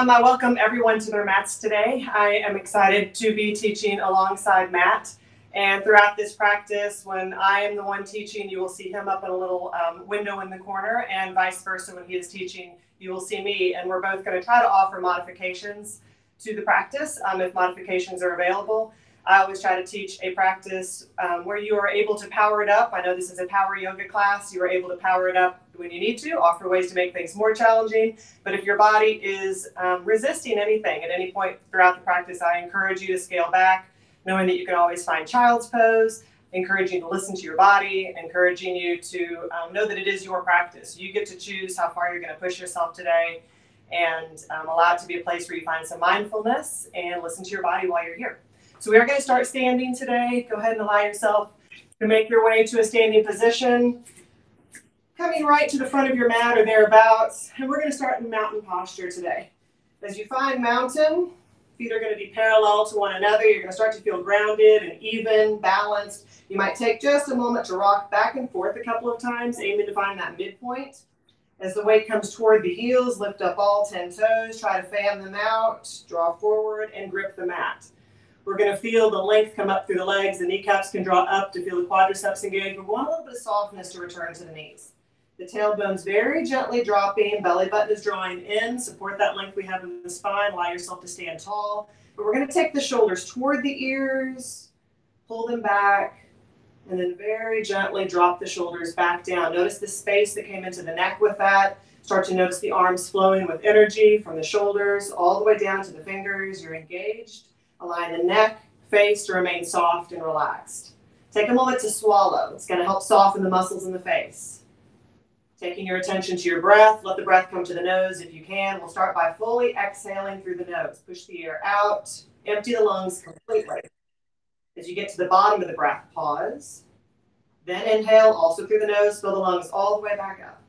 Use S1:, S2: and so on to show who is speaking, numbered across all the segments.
S1: Um, I welcome everyone to their mats today. I am excited to be teaching alongside Matt. And throughout this practice, when I am the one teaching, you will see him up in a little um, window in the corner, and vice versa, when he is teaching, you will see me. And we're both going to try to offer modifications to the practice um, if modifications are available. I always try to teach a practice um, where you are able to power it up. I know this is a power yoga class. You are able to power it up when you need to, offer ways to make things more challenging. But if your body is um, resisting anything at any point throughout the practice, I encourage you to scale back, knowing that you can always find child's pose, encouraging to listen to your body, encouraging you to um, know that it is your practice. You get to choose how far you're going to push yourself today and um, allow it to be a place where you find some mindfulness and listen to your body while you're here. So we are going to start standing today. Go ahead and allow yourself to make your way to a standing position. Coming right to the front of your mat or thereabouts. And we're going to start in mountain posture today. As you find mountain, feet are going to be parallel to one another. You're going to start to feel grounded and even, balanced. You might take just a moment to rock back and forth a couple of times, aiming to find that midpoint. As the weight comes toward the heels, lift up all 10 toes, try to fan them out, draw forward, and grip the mat. We're going to feel the length come up through the legs. The kneecaps can draw up to feel the quadriceps engage. We want a little bit of softness to return to the knees. The tailbone's very gently dropping. Belly button is drawing in. Support that length we have in the spine. Allow yourself to stand tall. But we're going to take the shoulders toward the ears, pull them back, and then very gently drop the shoulders back down. Notice the space that came into the neck with that. Start to notice the arms flowing with energy from the shoulders all the way down to the fingers. You're engaged. Align the neck, face to remain soft and relaxed. Take a moment to swallow. It's going to help soften the muscles in the face. Taking your attention to your breath, let the breath come to the nose if you can. We'll start by fully exhaling through the nose. Push the air out, empty the lungs completely. As you get to the bottom of the breath, pause. Then inhale, also through the nose, fill the lungs all the way back up.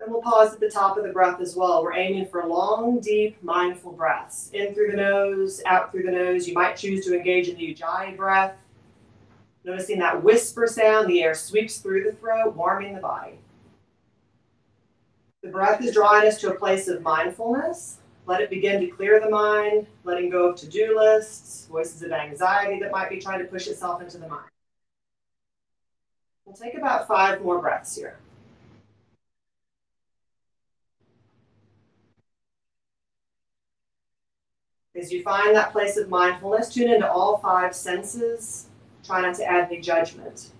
S1: Then we'll pause at the top of the breath as well. We're aiming for long, deep, mindful breaths. In through the nose, out through the nose. You might choose to engage in the Ujjayi breath. Noticing that whisper sound, the air sweeps through the throat, warming the body. The breath is drawing us to a place of mindfulness. Let it begin to clear the mind, letting go of to do lists, voices of anxiety that might be trying to push itself into the mind. We'll take about five more breaths here. As you find that place of mindfulness, tune into all five senses. Try not to add any judgment.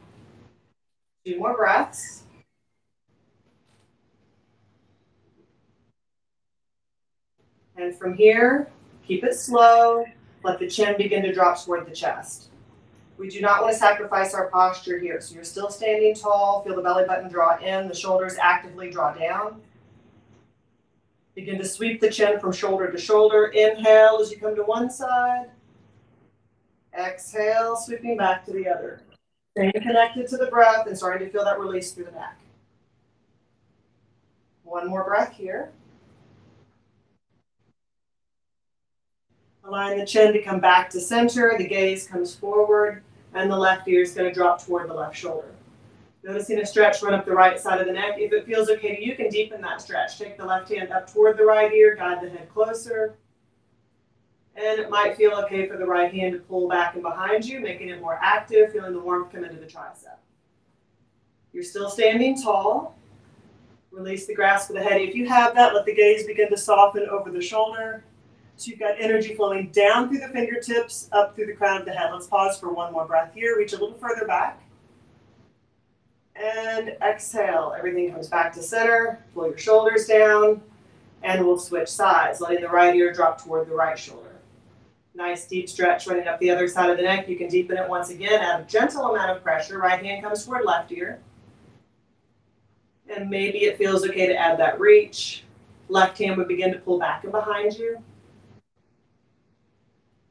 S1: Two more breaths. And from here, keep it slow. Let the chin begin to drop toward the chest. We do not want to sacrifice our posture here. So you're still standing tall. Feel the belly button draw in, the shoulders actively draw down. Begin to sweep the chin from shoulder to shoulder. Inhale as you come to one side. Exhale, sweeping back to the other. Staying connected to the breath and starting to feel that release through the neck. One more breath here. Allowing the chin to come back to center. The gaze comes forward, and the left ear is going to drop toward the left shoulder. Noticing a stretch run up the right side of the neck. If it feels okay to you, can deepen that stretch. Take the left hand up toward the right ear, guide the head closer. And it might feel okay for the right hand to pull back and behind you, making it more active, feeling the warmth come into the tricep. You're still standing tall. Release the grasp of the head. If you have that, let the gaze begin to soften over the shoulder. So you've got energy flowing down through the fingertips, up through the crown of the head. Let's pause for one more breath here. Reach a little further back and exhale. Everything comes back to center. Pull your shoulders down, and we'll switch sides, letting the right ear drop toward the right shoulder. Nice deep stretch running up the other side of the neck. You can deepen it once again. Add a gentle amount of pressure. Right hand comes toward left ear. And maybe it feels okay to add that reach. Left hand would begin to pull back and behind you.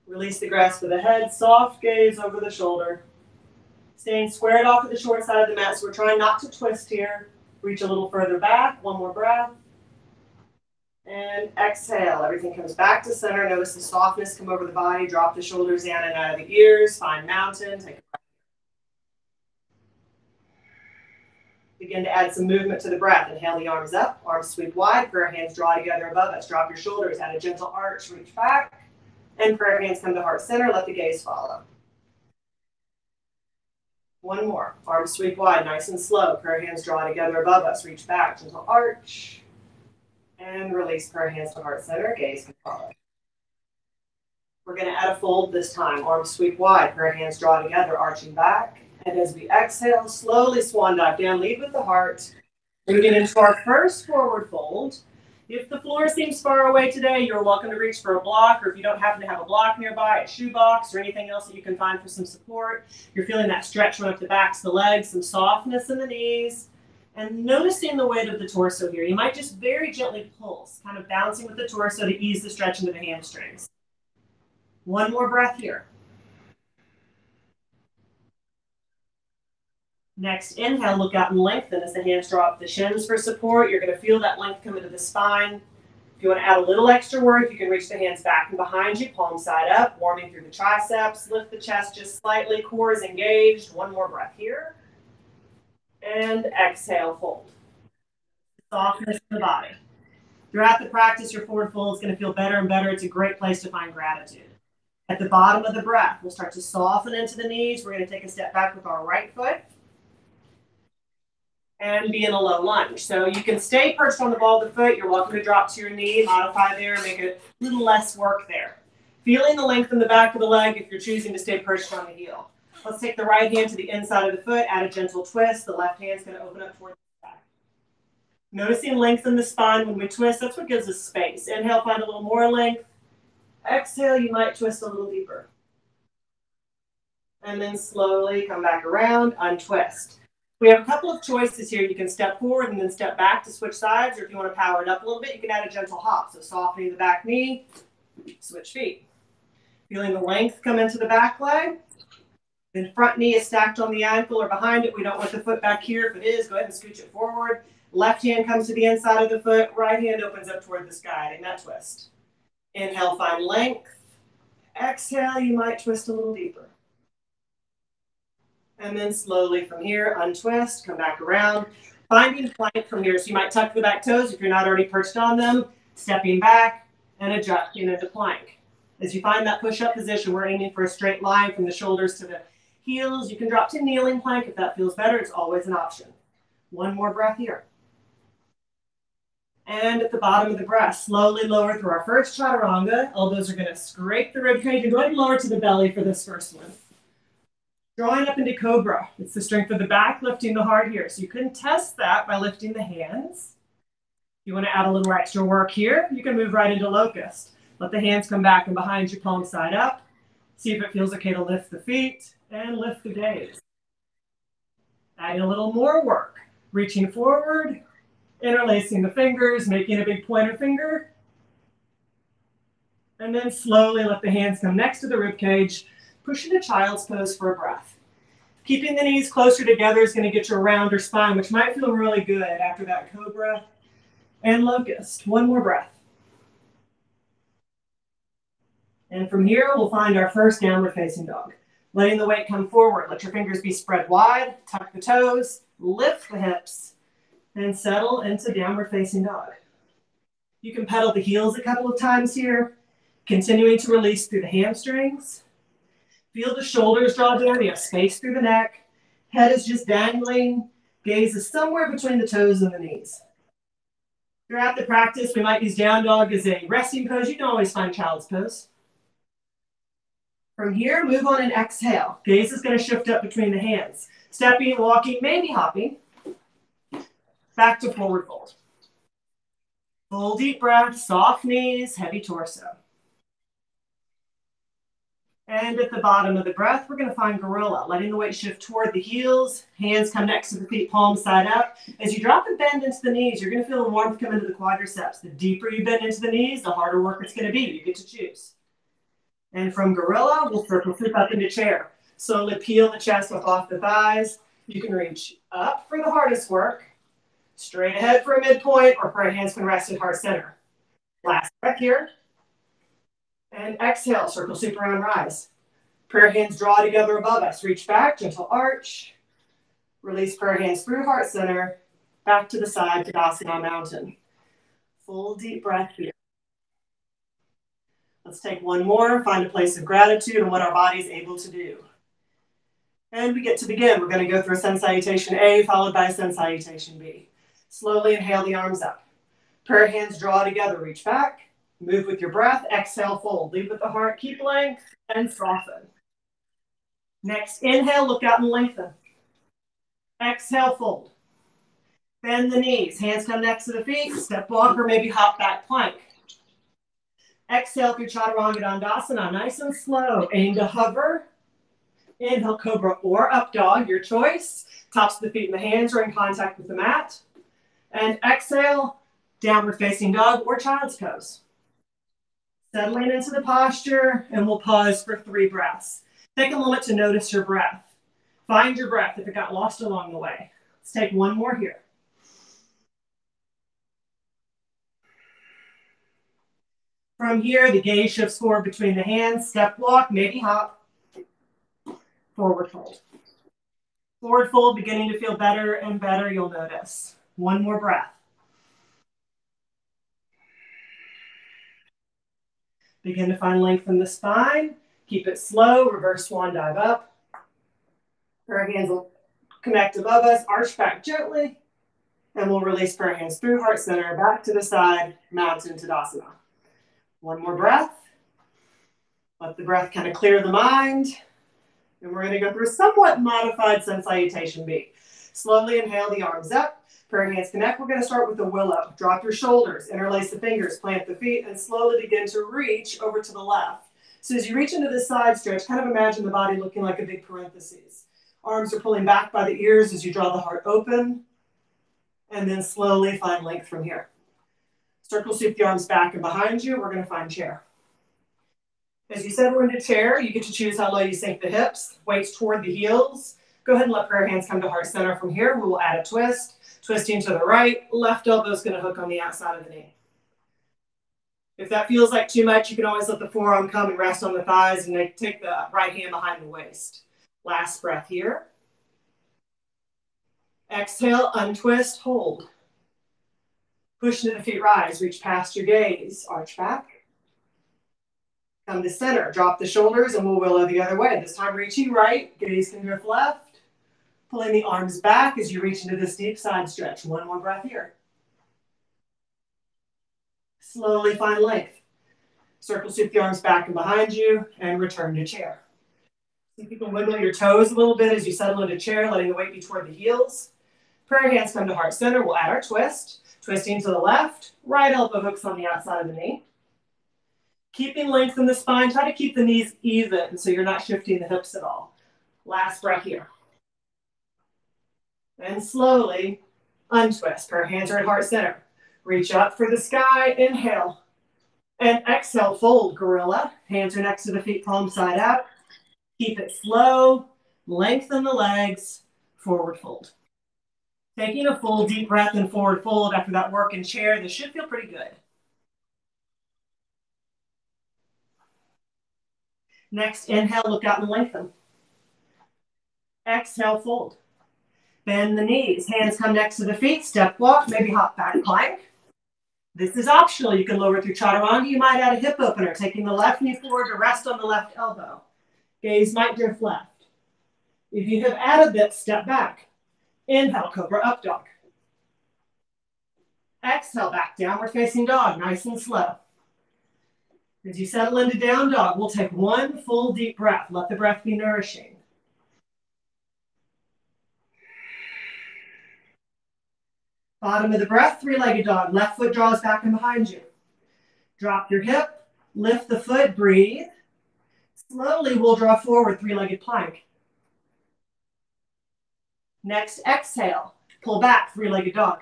S1: Release the grasp of the head. Soft gaze over the shoulder. Staying squared off at the short side of the mat. So we're trying not to twist here. Reach a little further back. One more breath. And exhale. Everything comes back to center. Notice the softness come over the body. Drop the shoulders down and out of the ears. Find mountain. Take a breath. Begin to add some movement to the breath. Inhale the arms up, arms sweep wide, prayer hands draw together above us. Drop your shoulders, add a gentle arch, reach back, and prayer hands come to heart center. Let the gaze follow. One more. Arms sweep wide, nice and slow. Prayer hands draw together above us. Reach back, gentle arch. And release prayer hands to heart center. Gaze can follow. We're going to add a fold this time. Arms sweep wide. Prayer hands draw together, arching back. And as we exhale, slowly swan dive down, lead with the heart. Moving into our first forward fold. If the floor seems far away today, you're welcome to reach for a block, or if you don't happen to have a block nearby, a shoe box, or anything else that you can find for some support. You're feeling that stretch run up the backs the legs, some softness in the knees, and noticing the weight of the torso here. You might just very gently pulse, kind of bouncing with the torso to ease the stretch into the hamstrings. One more breath here. Next inhale, look out and lengthen as the hands draw up the shins for support. You're going to feel that length come into the spine. If you want to add a little extra work, you can reach the hands back and behind you, palm side up, warming through the triceps. Lift the chest just slightly, core is engaged. One more breath here. And exhale, fold. Softness in the body. Throughout the practice, your forward fold is going to feel better and better. It's a great place to find gratitude. At the bottom of the breath, we'll start to soften into the knees. We're going to take a step back with our right foot and be in a low lunge. So you can stay perched on the ball of the foot. You're welcome to drop to your knee, modify there, make it a little less work there. Feeling the length in the back of the leg if you're choosing to stay perched on the heel. Let's take the right hand to the inside of the foot, add a gentle twist. The left hand is going to open up towards the back. Noticing length in the spine when we twist, that's what gives us space. Inhale, find a little more length. Exhale, you might twist a little deeper. And then slowly come back around, untwist. We have a couple of choices here. You can step forward and then step back to switch sides, or if you want to power it up a little bit, you can add a gentle hop. So softening the back knee, switch feet. Feeling the length come into the back leg. Then front knee is stacked on the ankle or behind it. We don't want the foot back here. If it is, go ahead and scooch it forward. Left hand comes to the inside of the foot. Right hand opens up toward the sky in that twist. Inhale, find length. Exhale, you might twist a little deeper. And then slowly from here, untwist, come back around. Finding plank from here. So you might tuck the back toes if you're not already perched on them, stepping back and adjusting into plank. As you find that push-up position, we're aiming for a straight line from the shoulders to the heels. You can drop to kneeling plank if that feels better. It's always an option. One more breath here. And at the bottom of the breath, slowly lower through our first chaturanga. Elbows are going to scrape the rib cage and go ahead and lower to the belly for this first one. Drawing up into cobra. It's the strength of the back, lifting the heart here. So you can test that by lifting the hands. If you want to add a little extra work here, you can move right into locust. Let the hands come back and behind you, palm side up. See if it feels okay to lift the feet and lift the gaze. Adding a little more work. Reaching forward, interlacing the fingers, making a big pointer finger. And then slowly let the hands come next to the rib cage push into child's pose for a breath. Keeping the knees closer together is going to get you a rounder spine, which might feel really good after that cobra and locust. One more breath. And from here, we'll find our first downward facing dog. Letting the weight come forward. Let your fingers be spread wide, tuck the toes, lift the hips, and settle into downward facing dog. You can pedal the heels a couple of times here, continuing to release through the hamstrings. Feel the shoulders draw down. You have space through the neck. Head is just dangling. Gaze is somewhere between the toes and the knees. Throughout the practice, we might use down dog as a resting pose. You can always find child's pose. From here, move on and exhale. Gaze is going to shift up between the hands. Stepping, walking, maybe hopping. Back to forward fold. Full deep breath, soft knees, heavy torso. And at the bottom of the breath, we're going to find gorilla, letting the weight shift toward the heels. Hands come next to the feet, palms side up. As you drop and bend into the knees, you're going to feel the warmth come into the quadriceps. The deeper you bend into the knees, the harder work it's going to be. You get to choose. And from gorilla, we'll circle flip up into chair. Slowly peel the chest up off the thighs. You can reach up for the hardest work, straight ahead for a midpoint, or hands can rest at heart center. Last breath here. And exhale, circle super round rise. Prayer hands draw together above us. Reach back, gentle arch. Release prayer hands through heart center, back to the side, Tadasana Mountain. Full deep breath here. Let's take one more, find a place of gratitude and what our body's able to do. And we get to begin. We're going to go through a sun salutation A followed by a sun salutation B. Slowly inhale the arms up. Prayer hands draw together, reach back. Move with your breath. Exhale, fold. Lead with the heart. Keep length and soften. Next, inhale, look out and lengthen. Exhale, fold. Bend the knees. Hands come next to the feet. Step walk or maybe hop back plank. Exhale through Chaturanga Dandasana. Nice and slow. Aim to hover. Inhale, Cobra or Up Dog, your choice. Tops of the feet and the hands are in contact with the mat. And exhale, Downward Facing Dog or Child's Pose. Settling into the posture, and we'll pause for three breaths. Take a moment to notice your breath. Find your breath if it got lost along the way. Let's take one more here. From here, the gaze shifts forward between the hands, step walk, maybe hop, forward fold. Forward fold, beginning to feel better and better, you'll notice. One more breath. Begin to find length in the spine. Keep it slow. Reverse swan dive up. Prayer hands will connect above us. Arch back gently. And we'll release prayer hands through heart center, back to the side, mountain Tadasana. One more breath. Let the breath kind of clear the mind. And we're going to go through a somewhat modified sun salutation B. Slowly inhale the arms up. Prayer hands connect. We're going to start with the willow. Drop your shoulders, interlace the fingers, plant the feet, and slowly begin to reach over to the left. So as you reach into the side stretch, kind of imagine the body looking like a big parenthesis. Arms are pulling back by the ears as you draw the heart open. And then slowly find length from here. Circle sweep the arms back and behind you. We're going to find chair. As you settle into chair, you get to choose how low you sink the hips, weights toward the heels. Go ahead and let prayer hands come to heart center from here. We will add a twist. Twisting to the right, left elbow is going to hook on the outside of the knee. If that feels like too much, you can always let the forearm come and rest on the thighs and take the right hand behind the waist. Last breath here. Exhale, untwist, hold. Push into the feet, rise, reach past your gaze, arch back. Come to center, drop the shoulders, and we'll willow the other way. This time reaching right, gaze can drift left. Pulling the arms back as you reach into this deep side stretch. One more breath here. Slowly find length. Circle sweep the arms back and behind you and return to chair. See if you can wiggle your toes a little bit as you settle into chair, letting the weight be toward the heels. Prayer hands come to heart center. We'll add our twist. Twisting to the left. Right elbow hooks on the outside of the knee. Keeping length in the spine. Try to keep the knees even so you're not shifting the hips at all. Last breath here. And slowly untwist. Prayer hands are at heart center. Reach up for the sky. Inhale. And exhale, fold gorilla. Hands are next to the feet, palm side out. Keep it slow. Lengthen the legs. Forward fold. Taking a full deep breath and forward fold after that work in chair. This should feel pretty good. Next, inhale, look out and lengthen. Exhale, fold. Bend the knees. Hands come next to the feet. Step walk, maybe hop back plank. This is optional. You can lower through chaturanga. You might add a hip opener, taking the left knee forward to rest on the left elbow. Gaze might drift left. If you have added this, step back. Inhale, cobra up dog. Exhale, back downward facing dog, nice and slow. As you settle into down dog, we'll take one full deep breath. Let the breath be nourishing. Bottom of the breath, three-legged dog. Left foot draws back and behind you. Drop your hip, lift the foot, breathe. Slowly, we'll draw forward, three-legged plank. Next, exhale. Pull back, three-legged dog.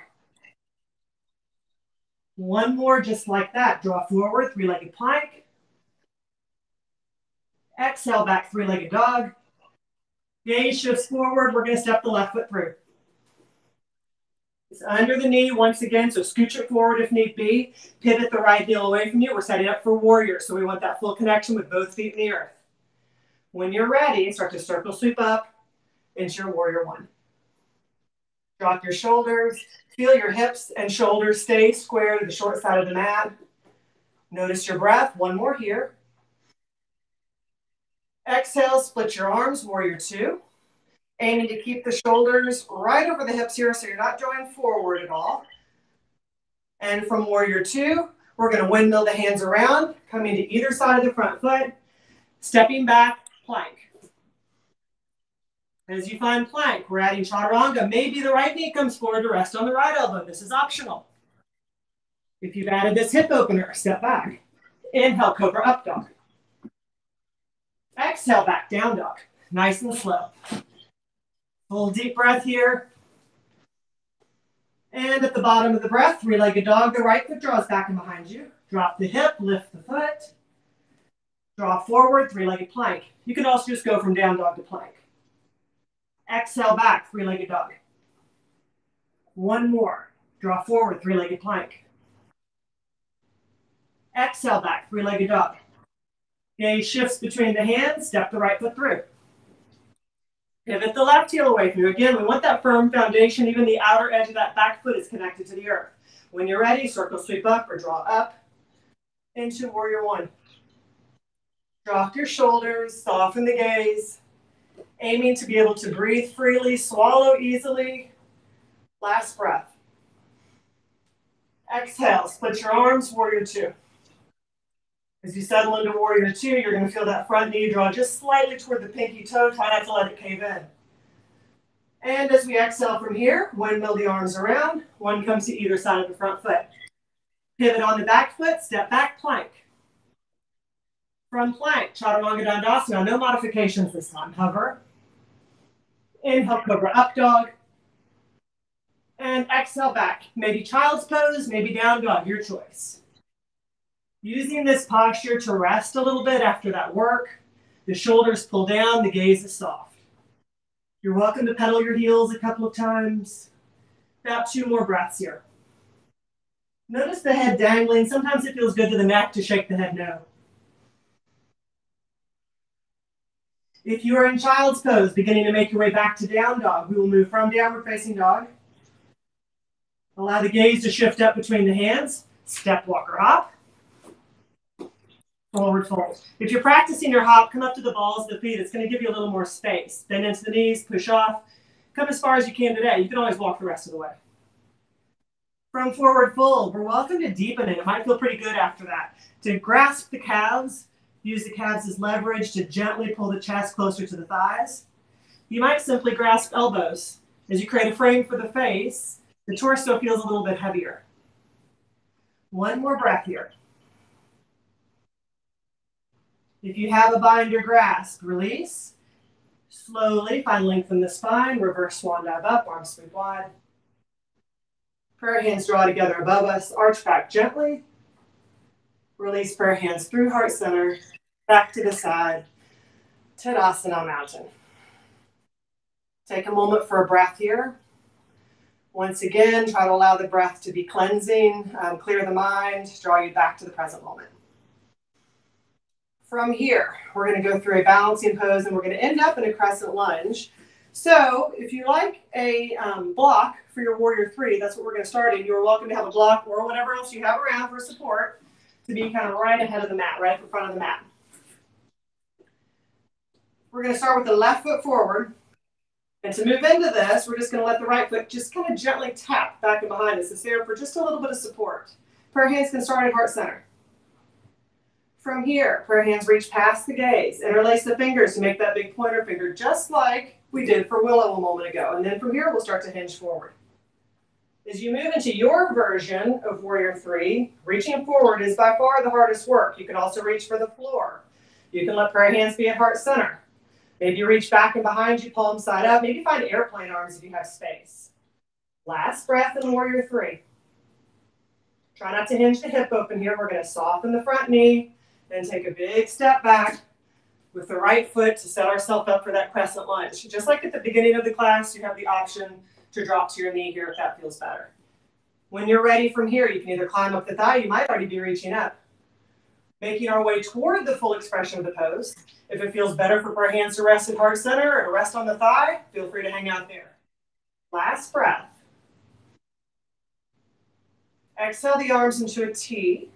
S1: One more just like that. Draw forward, three-legged plank. Exhale, back, three-legged dog. Gaze shifts forward. We're going to step the left foot through. It's under the knee once again, so scooch it forward if need be. Pivot the right heel away from you. We're setting up for warrior, so we want that full connection with both feet in the earth. When you're ready, start to circle sweep up into your warrior one. Drop your shoulders. Feel your hips and shoulders stay square to the short side of the mat. Notice your breath. One more here. Exhale, split your arms, warrior two. Aiming to keep the shoulders right over the hips here so you're not drawing forward at all. And from warrior two, we're going to windmill the hands around, coming to either side of the front foot, stepping back, plank. As you find plank, we're adding chaturanga. Maybe the right knee comes forward to rest on the right elbow. This is optional. If you've added this hip opener, step back. Inhale, cobra up dog. Exhale, back down dog. Nice and slow. Full deep breath here. And at the bottom of the breath, three-legged dog, the right foot draws back and behind you. Drop the hip, lift the foot. Draw forward, three-legged plank. You can also just go from down dog to plank. Exhale back, three-legged dog. One more. Draw forward, three-legged plank. Exhale back, three-legged dog. Gaze shifts between the hands, step the right foot through. Pivot the left heel away from you. Again, we want that firm foundation. Even the outer edge of that back foot is connected to the earth. When you're ready, circle sweep up or draw up into warrior one. Drop your shoulders, soften the gaze, aiming to be able to breathe freely, swallow easily. Last breath. Exhale, split your arms, warrior two. As you settle into warrior two, you're going to feel that front knee draw just slightly toward the pinky toe. Try not to let it cave in. And as we exhale from here, windmill the arms around. One comes to either side of the front foot. Pivot on the back foot, step back, plank. From plank, chaturanga dandasana. No modifications this time. Hover. Inhale, cobra up dog. And exhale back. Maybe child's pose, maybe down dog, your choice. Using this posture to rest a little bit after that work. The shoulders pull down, the gaze is soft. You're welcome to pedal your heels a couple of times. About two more breaths here. Notice the head dangling. Sometimes it feels good to the neck to shake the head no. If you are in child's pose, beginning to make your way back to down dog, we will move from downward facing dog. Allow the gaze to shift up between the hands. Step walker hop forward fold. If you're practicing your hop, come up to the balls of the feet. It's going to give you a little more space. Bend into the knees, push off. Come as far as you can today. You can always walk the rest of the way. From forward fold, we're welcome to deepen it. It might feel pretty good after that. To grasp the calves, use the calves as leverage to gently pull the chest closer to the thighs. You might simply grasp elbows. As you create a frame for the face, the torso feels a little bit heavier. One more breath here. If you have a binder grasp, release. Slowly find length in the spine, reverse swan dive up, arms sweep wide. Prayer hands draw together above us, arch back gently. Release prayer hands through heart center, back to the side, Tadasana Mountain. Take a moment for a breath here. Once again, try to allow the breath to be cleansing, um, clear the mind, draw you back to the present moment. From here, we're going to go through a balancing pose and we're going to end up in a crescent lunge. So if you like a um, block for your warrior three, that's what we're going to start in. You're welcome to have a block or whatever else you have around for support to be kind of right ahead of the mat, right in front of the mat. We're going to start with the left foot forward. And to move into this, we're just going to let the right foot just kind of gently tap back and behind us. It's there for just a little bit of support. Prayer hands can start at heart center. From here, prayer hands reach past the gaze. Interlace the fingers to make that big pointer finger, just like we did for Willow a moment ago. And then from here, we'll start to hinge forward. As you move into your version of Warrior 3, reaching forward is by far the hardest work. You can also reach for the floor. You can let prayer hands be at heart center. Maybe you reach back and behind you, palm side up. Maybe find airplane arms if you have space. Last breath in Warrior 3. Try not to hinge the hip open here. We're going to soften the front knee, then take a big step back with the right foot to set ourselves up for that crescent lunge. Just like at the beginning of the class, you have the option to drop to your knee here if that feels better. When you're ready from here, you can either climb up the thigh, you might already be reaching up. Making our way toward the full expression of the pose. If it feels better for our hands to rest at heart center or rest on the thigh, feel free to hang out there. Last breath. Exhale the arms into a T.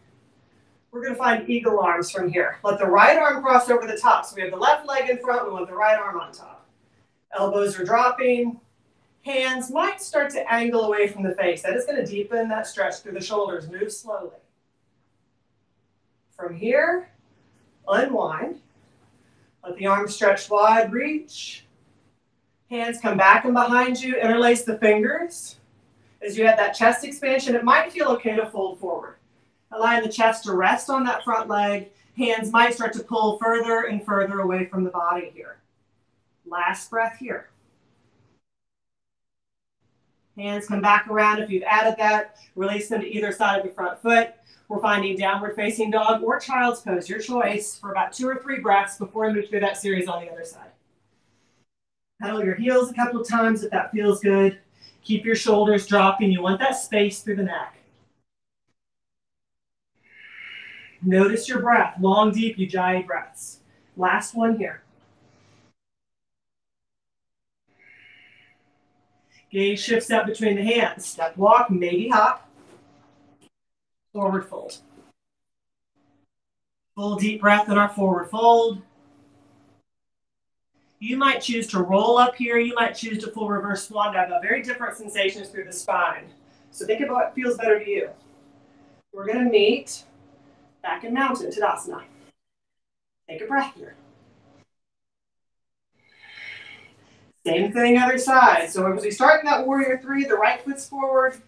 S1: We're going to find eagle arms from here. Let the right arm cross over the top. So we have the left leg in front. We want the right arm on top. Elbows are dropping. Hands might start to angle away from the face. That is going to deepen that stretch through the shoulders. Move slowly. From here, unwind. Let the arms stretch wide, reach. Hands come back and behind you. Interlace the fingers. As you have that chest expansion, it might feel okay to fold forward. Allowing the chest to rest on that front leg. Hands might start to pull further and further away from the body here. Last breath here. Hands come back around. If you've added that, release them to either side of the front foot. We're finding downward facing dog or child's pose, your choice, for about two or three breaths before we move through that series on the other side. Pedal your heels a couple of times if that feels good. Keep your shoulders dropping. You want that space through the neck. Notice your breath. Long, deep ujjayi breaths. Last one here. Gaze shifts up between the hands. Step walk, maybe hop. Forward fold. Full deep breath in our forward fold. You might choose to roll up here. You might choose to full reverse swan dive. Very different sensations through the spine. So think about what feels better to you. We're going to meet back in mountain, Tadasana. Take a breath here. Same thing, other side. So as we start in that warrior three, the right foot's forward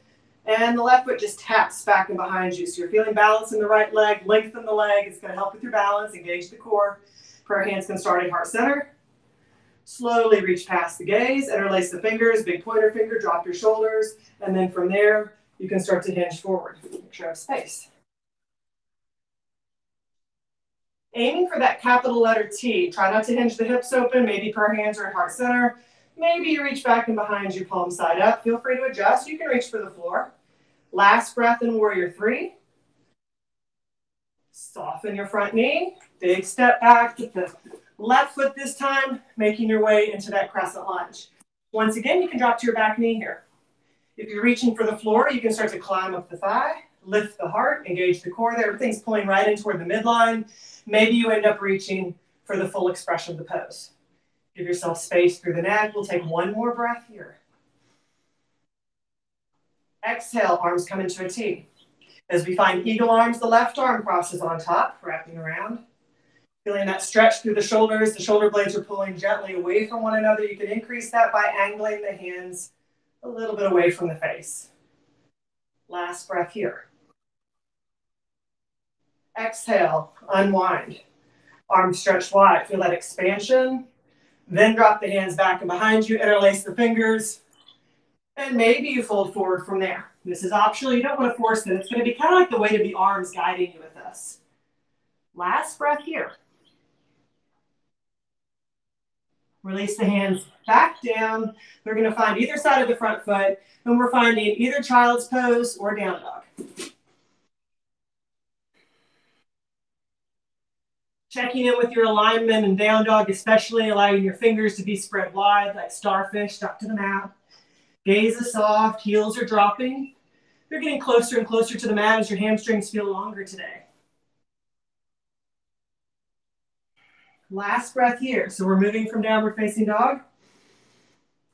S1: and the left foot just taps back and behind you. So you're feeling balance in the right leg, lengthen the leg. It's going to help with your balance, engage the core. Prayer hands can start at heart center. Slowly reach past the gaze, interlace the fingers, big pointer finger, drop your shoulders, and then from there, you can start to hinge forward. Make sure I have space. Aiming for that capital letter T. Try not to hinge the hips open. Maybe prayer hands at heart center. Maybe you reach back and behind you, palm side up. Feel free to adjust. You can reach for the floor. Last breath in warrior three. Soften your front knee. Big step back. Get the left foot this time, making your way into that crescent lunge. Once again, you can drop to your back knee here. If you're reaching for the floor, you can start to climb up the thigh, lift the heart, engage the core there. Everything's pulling right in toward the midline. Maybe you end up reaching for the full expression of the pose. Give yourself space through the neck. We'll take one more breath here. Exhale, arms come into a T. As we find eagle arms, the left arm crosses on top, wrapping around. Feeling that stretch through the shoulders. The shoulder blades are pulling gently away from one another. You can increase that by angling the hands a little bit away from the face. Last breath here. Exhale, unwind. Arms stretched wide. Feel that expansion. Then drop the hands back and behind you. Interlace the fingers. And maybe you fold forward from there. This is optional. You don't want to force it. It's going to be kind of like the weight of the arms guiding you with this. Last breath here. Release the hands back down. They're going to find either side of the front foot. And we're finding either child's pose or down dog. Checking in with your alignment and down dog, especially allowing your fingers to be spread wide like starfish stuck to the mat. Gaze is soft, heels are dropping. You're getting closer and closer to the mat as your hamstrings feel longer today. Last breath here. So we're moving from downward facing dog.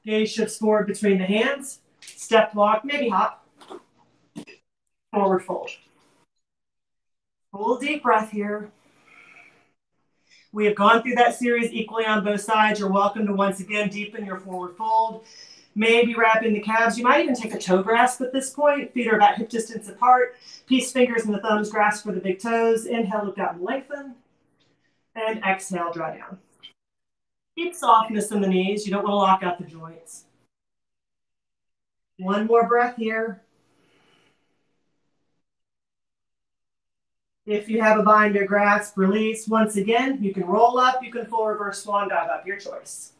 S1: Gaze shifts forward between the hands. Step walk, maybe hop. Forward fold. Full deep breath here. We have gone through that series equally on both sides. You're welcome to once again deepen your forward fold. Maybe wrapping the calves. You might even take a toe grasp at this point. Feet are about hip distance apart. Peace fingers and the thumbs grasp for the big toes. Inhale, look out and lengthen. And exhale, draw down. Keep softness in the knees. You don't want to lock out the joints. One more breath here. If you have a binder grasp, release. Once again, you can roll up, you can full reverse swan dive up, your choice.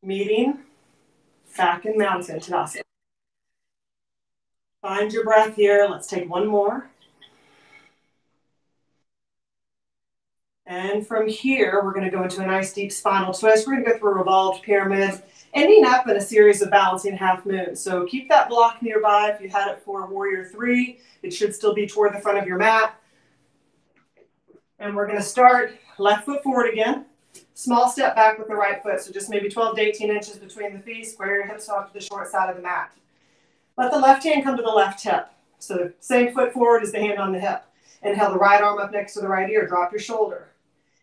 S1: Meeting, back in mountain, Tadasana. Find your breath here. Let's take one more. And from here, we're going to go into a nice deep spinal twist. We're going to go through a revolved pyramid, ending up in a series of balancing half moons. So keep that block nearby. If you had it for warrior three, it should still be toward the front of your mat. And we're going to start left foot forward again. Small step back with the right foot. So just maybe 12 to 18 inches between the feet. Square your hips off to the short side of the mat. Let the left hand come to the left hip. So same foot forward as the hand on the hip. Inhale the right arm up next to the right ear. Drop your shoulder.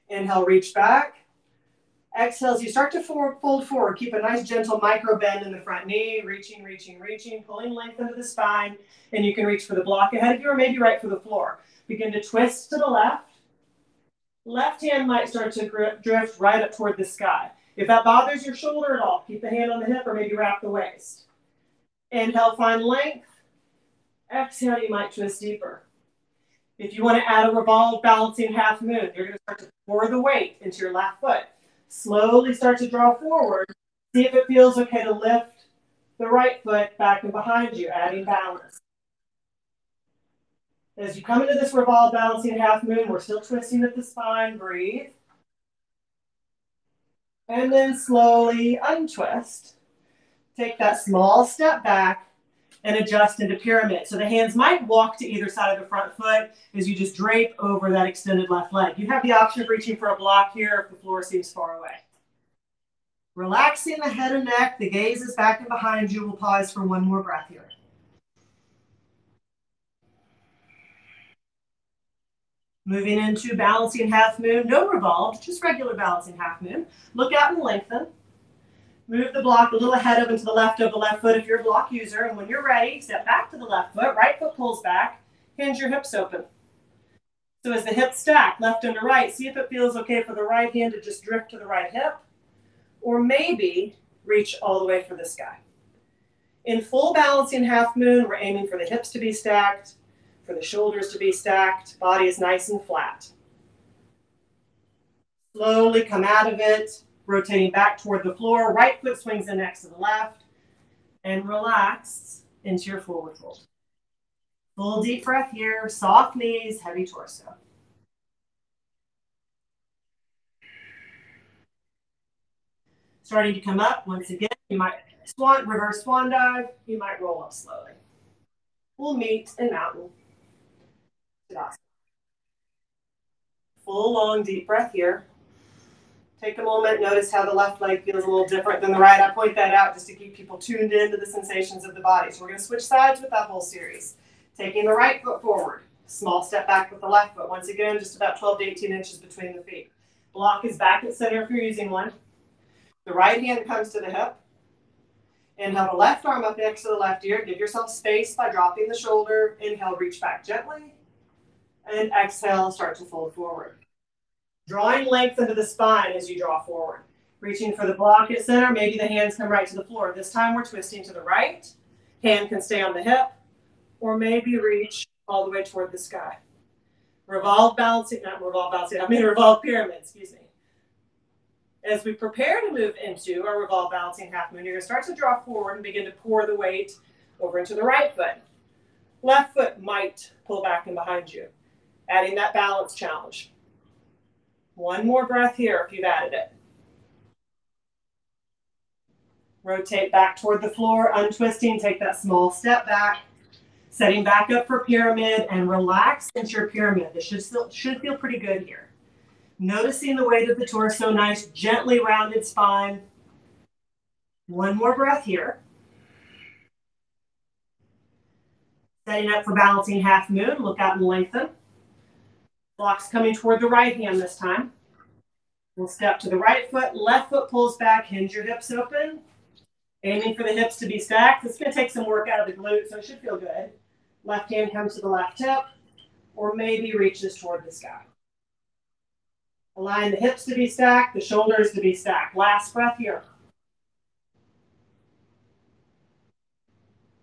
S1: Inhale, reach back. Exhale as you start to forward, fold forward. Keep a nice gentle micro bend in the front knee. Reaching, reaching, reaching. Pulling length into the spine. And you can reach for the block ahead of you or maybe right for the floor. Begin to twist to the left. Left hand might start to drift right up toward the sky. If that bothers your shoulder at all, keep the hand on the hip or maybe wrap the waist. Inhale, find length. Exhale, you might twist deeper. If you want to add a revolve balancing half moon, you're going to start to pour the weight into your left foot. Slowly start to draw forward. See if it feels okay to lift the right foot back and behind you, adding balance. As you come into this revolve balancing half moon, we're still twisting at the spine. Breathe. And then slowly untwist. Take that small step back and adjust into pyramid. So the hands might walk to either side of the front foot as you just drape over that extended left leg. You have the option of reaching for a block here if the floor seems far away. Relaxing the head and neck, the gaze is back and behind you. We'll pause for one more breath here. Moving into balancing half moon, no revolve, just regular balancing half moon. Look out and lengthen. Move the block a little ahead of and to the left of the left foot if you're a block user. And when you're ready, step back to the left foot, right foot pulls back, hinge your hips open. So as the hips stack left and to right, see if it feels okay for the right hand to just drift to the right hip, or maybe reach all the way for the sky. In full balancing half moon, we're aiming for the hips to be stacked, for the shoulders to be stacked, body is nice and flat. Slowly come out of it, rotating back toward the floor. Right foot swings in next to the left and relax into your forward fold. Full deep breath here, soft knees, heavy torso. Starting to come up once again, you might swan, reverse swan dive, you might roll up slowly. We'll meet in mountain. Full long deep breath here. Take a moment, notice how the left leg feels a little different than the right. I point that out just to keep people tuned into the sensations of the body. So we're going to switch sides with that whole series. Taking the right foot forward, small step back with the left foot. Once again, just about 12 to 18 inches between the feet. Block is back at center if you're using one. The right hand comes to the hip. Inhale the left arm up next to the left ear. Give yourself space by dropping the shoulder. Inhale, reach back gently. And exhale, start to fold forward. Drawing length into the spine as you draw forward. Reaching for the block at center, maybe the hands come right to the floor. This time we're twisting to the right. Hand can stay on the hip, or maybe reach all the way toward the sky. Revolve balancing, not revolve balancing, I mean revolve pyramid, excuse me. As we prepare to move into our revolve balancing half moon, you're to start to draw forward and begin to pour the weight over into the right foot. Left foot might pull back and behind you, adding that balance challenge. One more breath here if you've added it. Rotate back toward the floor, untwisting, take that small step back, setting back up for pyramid and relax into your pyramid. This should, still, should feel pretty good here. Noticing the weight of the torso, nice, gently rounded spine. One more breath here. Setting up for balancing half moon, look out and lengthen. Blocks coming toward the right hand this time. We'll step to the right foot, left foot pulls back, hinge your hips open. Aiming for the hips to be stacked. It's going to take some work out of the glute, so it should feel good. Left hand comes to the left hip, or maybe reaches toward the sky. Align the hips to be stacked, the shoulders to be stacked. Last breath here.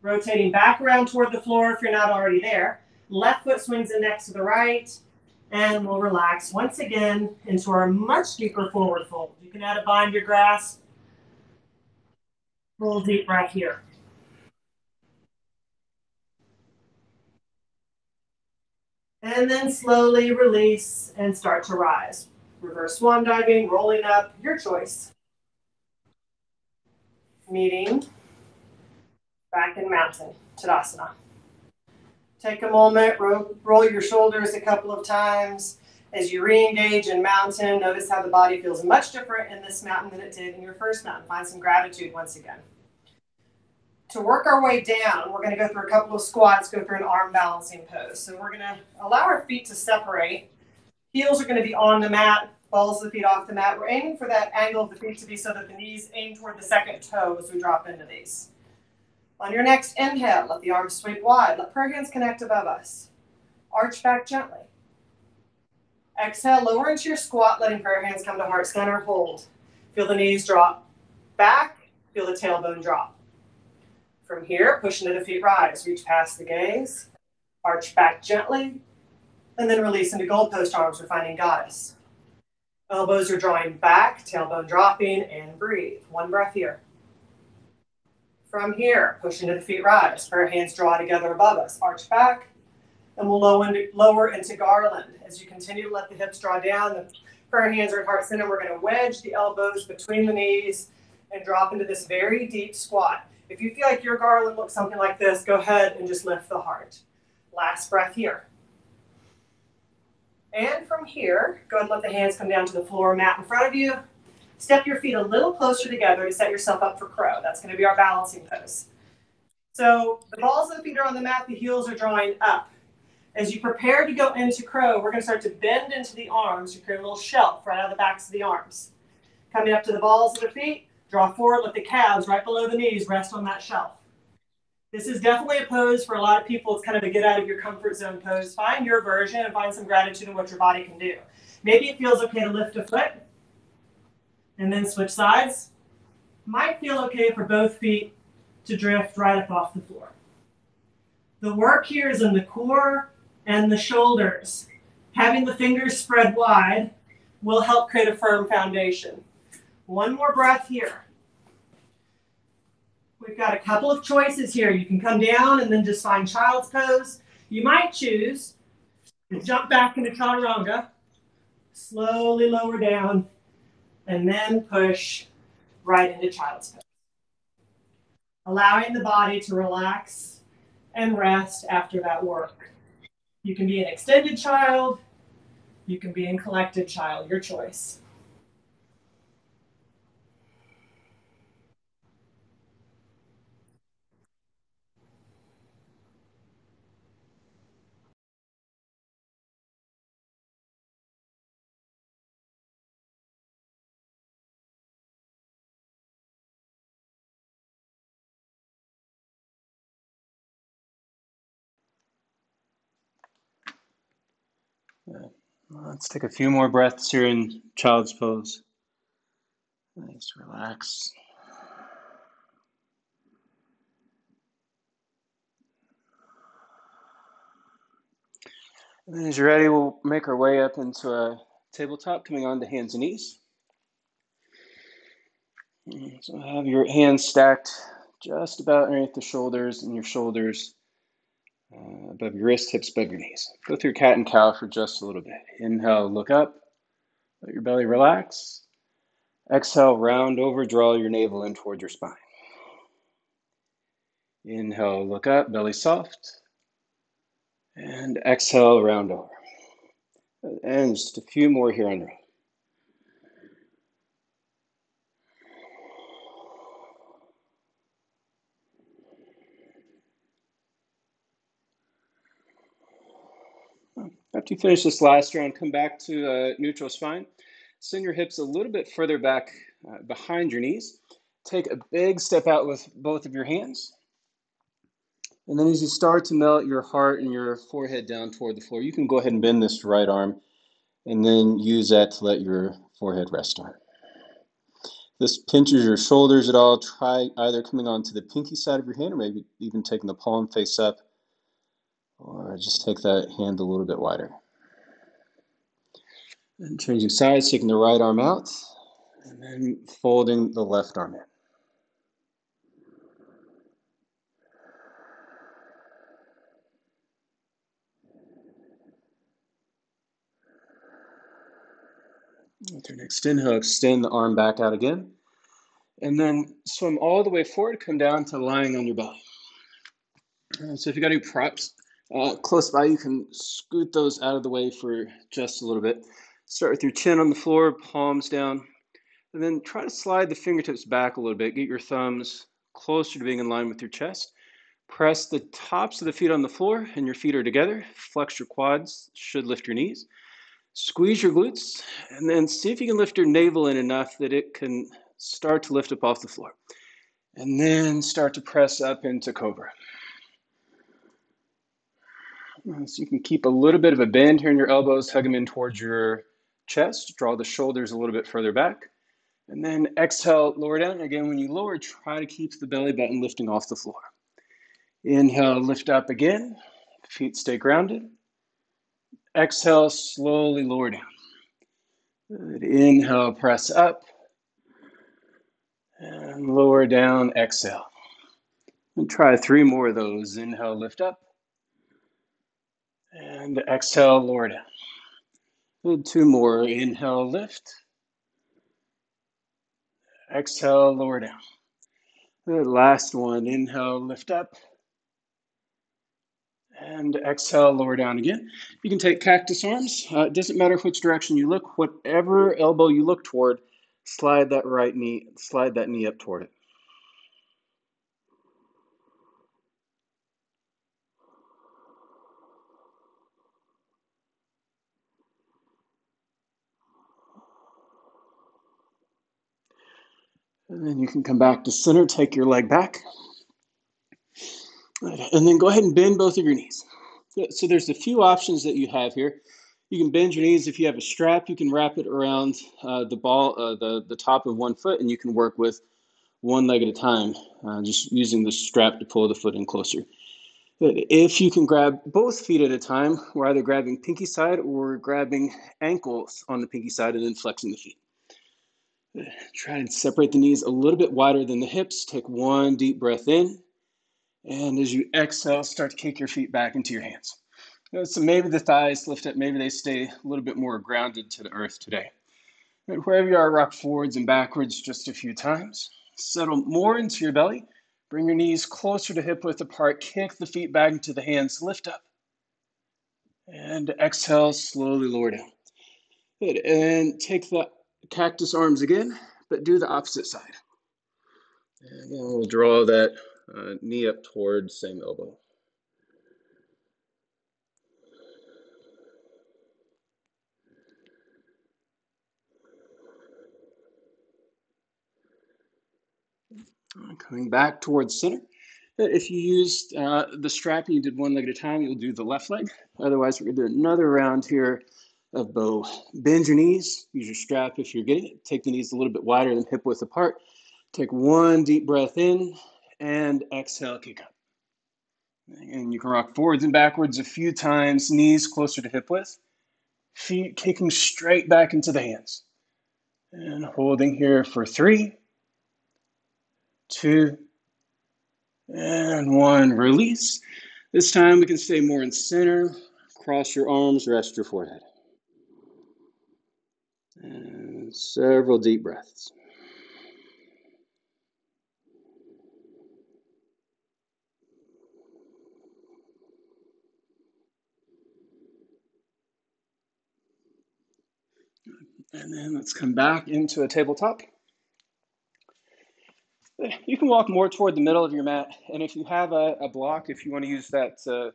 S1: Rotating back around toward the floor if you're not already there. Left foot swings in next to the right and we'll relax once again into our much deeper forward fold. You can add a bind your grasp. Full deep breath here. And then slowly release and start to rise. reverse swan diving, rolling up, your choice. Meeting back in mountain, Tadasana. Take a moment, ro- roll your shoulders a couple of times. As you re-engage in mountain, notice how the body feels much different in this mountain than it did in your first mountain. Find some gratitude once again. To work our way down, we're gonna go through a couple of squats, go through an arm balancing pose. So we're gonna allow our feet to separate. Heels are gonna be on the mat, balls of the feet off the mat. We're aiming for that angle of the feet to be so that the knees aim toward the second toe as we drop into these. On your next inhale, let the arms sweep wide. Let prayer hands connect above us. Arch back gently. Exhale, lower into your squat, letting prayer hands come to heart center. Hold. Feel the knees drop back. Feel the tailbone drop. From here, push into the feet rise. Reach past the gaze. Arch back gently. And then release into goal post arms, We're finding goddess. Elbows are drawing back, tailbone dropping, and breathe. One breath here. From here, push into the feet rise. Prayer hands draw together above us. Arch back. And we'll lower into, lower into garland. As you continue to let the hips draw down, the prayer hands are at heart center. We're going to wedge the elbows between the knees and drop into this very deep squat. If you feel like your garland looks something like this, go ahead and just lift the heart. Last breath here. And from here, go ahead and let the hands come down to the floor mat in front of you. Step your feet a little closer together to set yourself up for crow. That's going to be our balancing pose. So the balls of the feet are on the mat, the heels are drawing up. As you prepare to go into crow, we're going to start to bend into the arms to create a little shelf right out of the backs of the arms. Coming up to the balls of the feet, draw forward, let the calves right below the knees rest on that shelf. This is definitely a pose for a lot of people. It's kind of a get out of your comfort zone pose. Find your version and find some gratitude in what your body can do. Maybe it feels okay to lift a foot and then switch sides. Might feel okay for both feet to drift right up off the floor. The work here is in the core and the shoulders. Having the fingers spread wide will help create a firm foundation. One more breath here. We've got a couple of choices here. You can come down and then just find child's pose. You might choose to jump back into chaturanga, slowly lower down, and then push right into child's pose. Allowing the body to relax and rest after that work. You can be an extended child, you can be in collected child, your choice.
S2: Let's take a few more breaths here in child's pose. Nice, relax. And then as you're ready, we'll make our way up into a tabletop, coming on to hands and knees. So have your hands stacked just about underneath the shoulders and your shoulders uh, above your wrist, hips above your knees. Go through cat and cow for just a little bit. Inhale, look up, let your belly relax. Exhale, round over, draw your navel in towards your spine. Inhale, look up, belly soft. And exhale, round over. And just a few more here on the road. After you finish this last round, come back to uh, neutral spine. Send your hips a little bit further back uh, behind your knees. Take a big step out with both of your hands. And then as you start to melt your heart and your forehead down toward the floor, you can go ahead and bend this right arm and then use that to let your forehead rest on. This pinches your shoulders at all. Try either coming onto the pinky side of your hand or maybe even taking the palm face up or just take that hand a little bit wider. And changing sides, taking the right arm out, and then folding the left arm in. Through next inhale, extend the arm back out again. And then swim all the way forward, come down to lying on your belly. So if you got any props uh, close by, you can scoot those out of the way for just a little bit. Start with your chin on the floor, palms down, and then try to slide the fingertips back a little bit. Get your thumbs closer to being in line with your chest. Press the tops of the feet on the floor and your feet are together. Flex your quads, should lift your knees. Squeeze your glutes, and then see if you can lift your navel in enough that it can start to lift up off the floor. And then start to press up into cobra. Uh, so you can keep a little bit of a bend here in your elbows, hug them in towards your chest, draw the shoulders a little bit further back. And then exhale, lower down. Again, when you lower, try to keep the belly button lifting off the floor. Inhale, lift up again. Feet stay grounded. Exhale, slowly lower down. Good. Inhale, press up. And lower down, exhale. And try three more of those. Inhale, lift up. And exhale, lower down. Good. Two more. Inhale, lift. Exhale, lower down. Good. Last one. Inhale, lift up. And exhale, lower down again. You can take cactus arms. Uh, it doesn't matter which direction you look, whatever elbow you look toward, slide that right knee, slide that knee up toward it. And then you can come back to center, take your leg back. And then go ahead and bend both of your knees. So there's a few options that you have here. You can bend your knees. If you have a strap, you can wrap it around uh, the ball, uh, the, the top of one foot, and you can work with one leg at a time, uh, just using the strap to pull the foot in closer. If you can grab both feet at a time, we're either grabbing pinky side or grabbing ankles on the pinky side and then flexing the feet. Try and separate the knees a little bit wider than the hips. Take one deep breath in. And as you exhale, start to kick your feet back into your hands. Uh, so maybe the thighs lift up, maybe they stay a little bit more grounded to the earth today. And wherever you are, rock forwards and backwards just a few times. Settle more into your belly. Bring your knees closer to hip width apart. Kick the feet back into the hands. Lift up. And exhale, slowly lower down. Good. And take the cactus arms again, but do the opposite side. And we'll draw that uh, knee up towards same elbow. Coming back towards center. If you used uh, the strap and you did one leg at a time, you'll do the left leg. Otherwise, we're going to do another round here of bow. Bend your knees, use your strap if you're getting it. Take the knees a little bit wider than hip width apart. Take one deep breath in and exhale, kick up. And you can rock forwards and backwards a few times, knees closer to hip width, feet kicking straight back into the hands. And holding here for three, two, and one. Release. This time we can stay more in center. Cross your arms, rest your forehead. Several deep breaths. And then let's come back into a tabletop. You can walk more toward the middle of your mat. And if you have a, a block, if you want to use that to,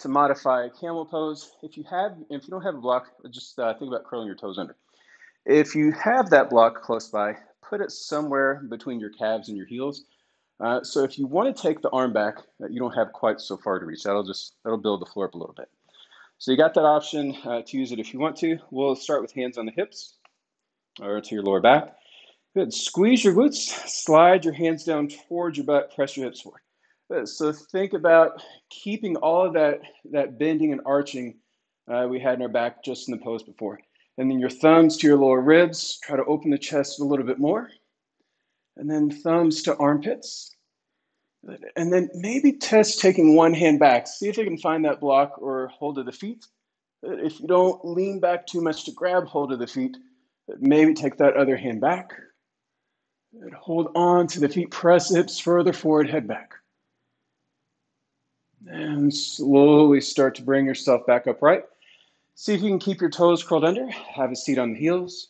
S2: to modify camel pose, if you have, if you don't have a block, just uh, think about curling your toes under. If you have that block close by, put it somewhere between your calves and your heels. Uh, so if you want to take the arm back, you don't have quite so far to reach. That'll just that'll build the floor up a little bit. So you got that option uh, to use it if you want to. We'll start with hands on the hips or to your lower back. Good. Squeeze your glutes, slide your hands down towards your butt, press your hips forward. Good. So think about keeping all of that, that bending and arching uh, we had in our back just in the pose before. And then your thumbs to your lower ribs, try to open the chest a little bit more. And then thumbs to armpits. And then maybe test taking one hand back. See if you can find that block or hold of the feet. If you don't lean back too much to grab hold of the feet, Maybe take that other hand back. And hold on to the feet, press hips further forward, head back. And slowly start to bring yourself back upright. See if you can keep your toes curled under. Have a seat on the heels.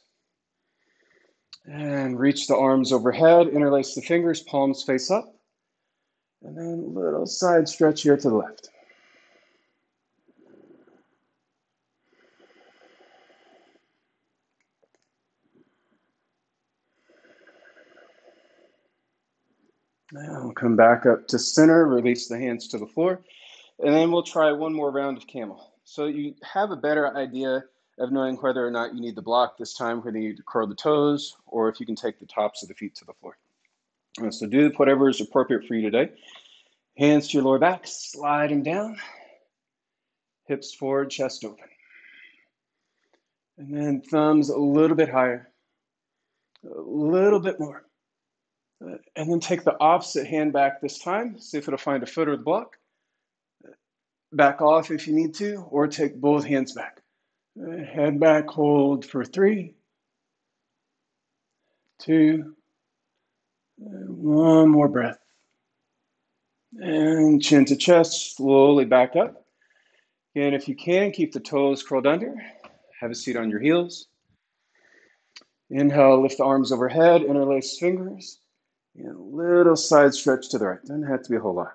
S2: And reach the arms overhead, interlace the fingers, palms face up. And then a little side stretch here to the left. Now we'll come back up to center, release the hands to the floor, and then we'll try one more round of camel. So you have a better idea of knowing whether or not you need the block this time, whether you need to curl the toes, or if you can take the tops of the feet to the floor. So do whatever is appropriate for you today. Hands to your lower back, sliding down, hips forward, chest open. And then thumbs a little bit higher, a little bit more. And then take the opposite hand back this time. See if it'll find a foot or the block. Back off if you need to, or take both hands back. Head back, hold for three, two, one more breath. And chin to chest, slowly back up. And if you can, keep the toes curled under. Have a seat on your heels. Inhale, lift the arms overhead, interlace fingers. And a little side stretch to the right. Doesn't have to be a whole lot.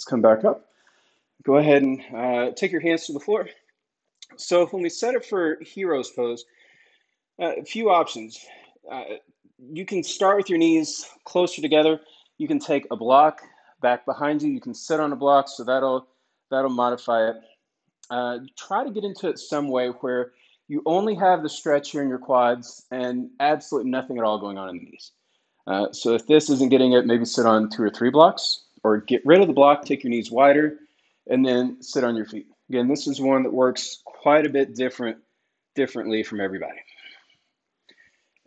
S2: Let's come back up. Go ahead and uh, take your hands to the floor. So when we set it for hero's pose, uh, a few options. Uh, you can start with your knees closer together. You can take a block back behind you. You can sit on a block, so that'll that'll modify it. Uh, try to get into it some way where you only have the stretch here in your quads and absolutely nothing at all going on in the knees. Uh, so if this isn't getting it, maybe sit on two or three blocks, or get rid of the block, take your knees wider, and then sit on your feet. Again, this is one that works quite a bit different, differently from everybody.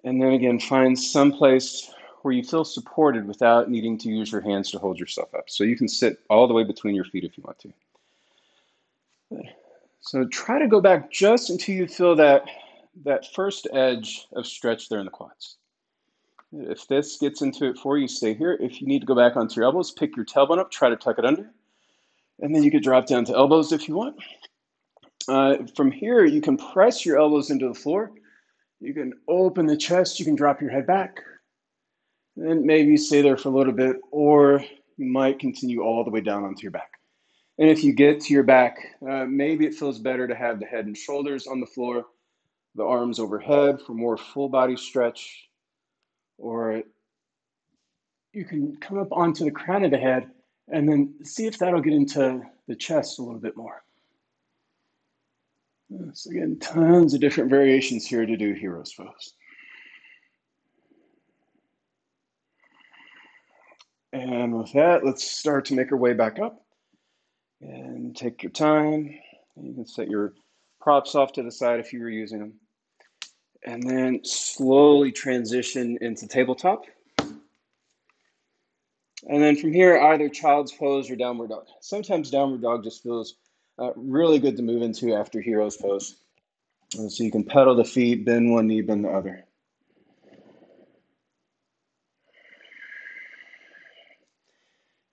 S2: And then again, find some place where you feel supported without needing to use your hands to hold yourself up. So you can sit all the way between your feet if you want to. So try to go back just until you feel that, that first edge of stretch there in the quads. If this gets into it for you, stay here. If you need to go back onto your elbows, pick your tailbone up, try to tuck it under. And then you could drop down to elbows if you want. Uh, from here, you can press your elbows into the floor. You can open the chest. You can drop your head back. And maybe stay there for a little bit, or you might continue all the way down onto your back. And if you get to your back, uh, maybe it feels better to have the head and shoulders on the floor, the arms overhead for more full body stretch, or you can come up onto the crown of the head and then see if that'll get into the chest a little bit more. So again, tons of different variations here to do hero's pose. And with that, let's start to make our way back up. And take your time. You can set your props off to the side if you were using them. And then slowly transition into tabletop. And then from here, either child's pose or downward dog. Sometimes downward dog just feels uh, really good to move into after hero's pose. And so you can pedal the feet, bend one knee, bend the other.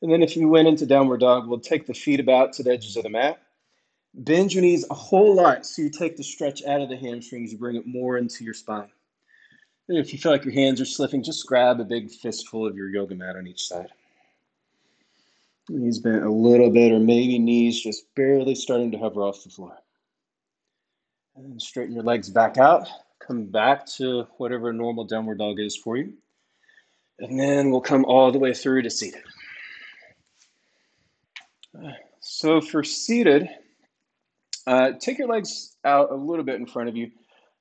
S2: And then if you went into downward dog, we'll take the feet about to the edges of the mat. Bend your knees a whole lot so you take the stretch out of the hamstrings, you bring it more into your spine. And if you feel like your hands are slipping, just grab a big fistful of your yoga mat on each side. Knees bent a little bit, or maybe knees just barely starting to hover off the floor. And straighten your legs back out. Come back to whatever normal downward dog is for you. And then we'll come all the way through to seated. So for seated, uh, take your legs out a little bit in front of you,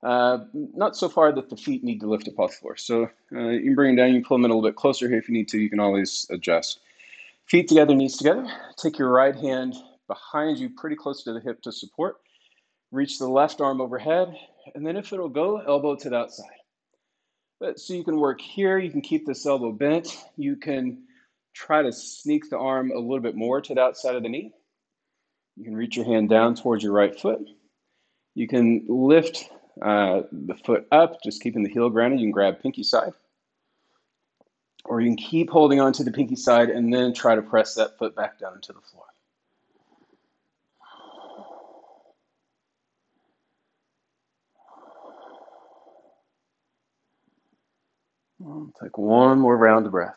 S2: uh, not so far that the feet need to lift up off the floor. So uh, you can bring them down, you can pull them in a little bit closer here if you need to, you can always adjust. Feet together, knees together. Take your right hand behind you, pretty close to the hip to support. Reach the left arm overhead, and then if it'll go, elbow to the outside. But so you can work here, you can keep this elbow bent, you can try to sneak the arm a little bit more to the outside of the knee. You can reach your hand down towards your right foot. You can lift uh, the foot up, just keeping the heel grounded. You can grab pinky side. Or you can keep holding on to the pinky side and then try to press that foot back down to the floor. Take one more round of breath.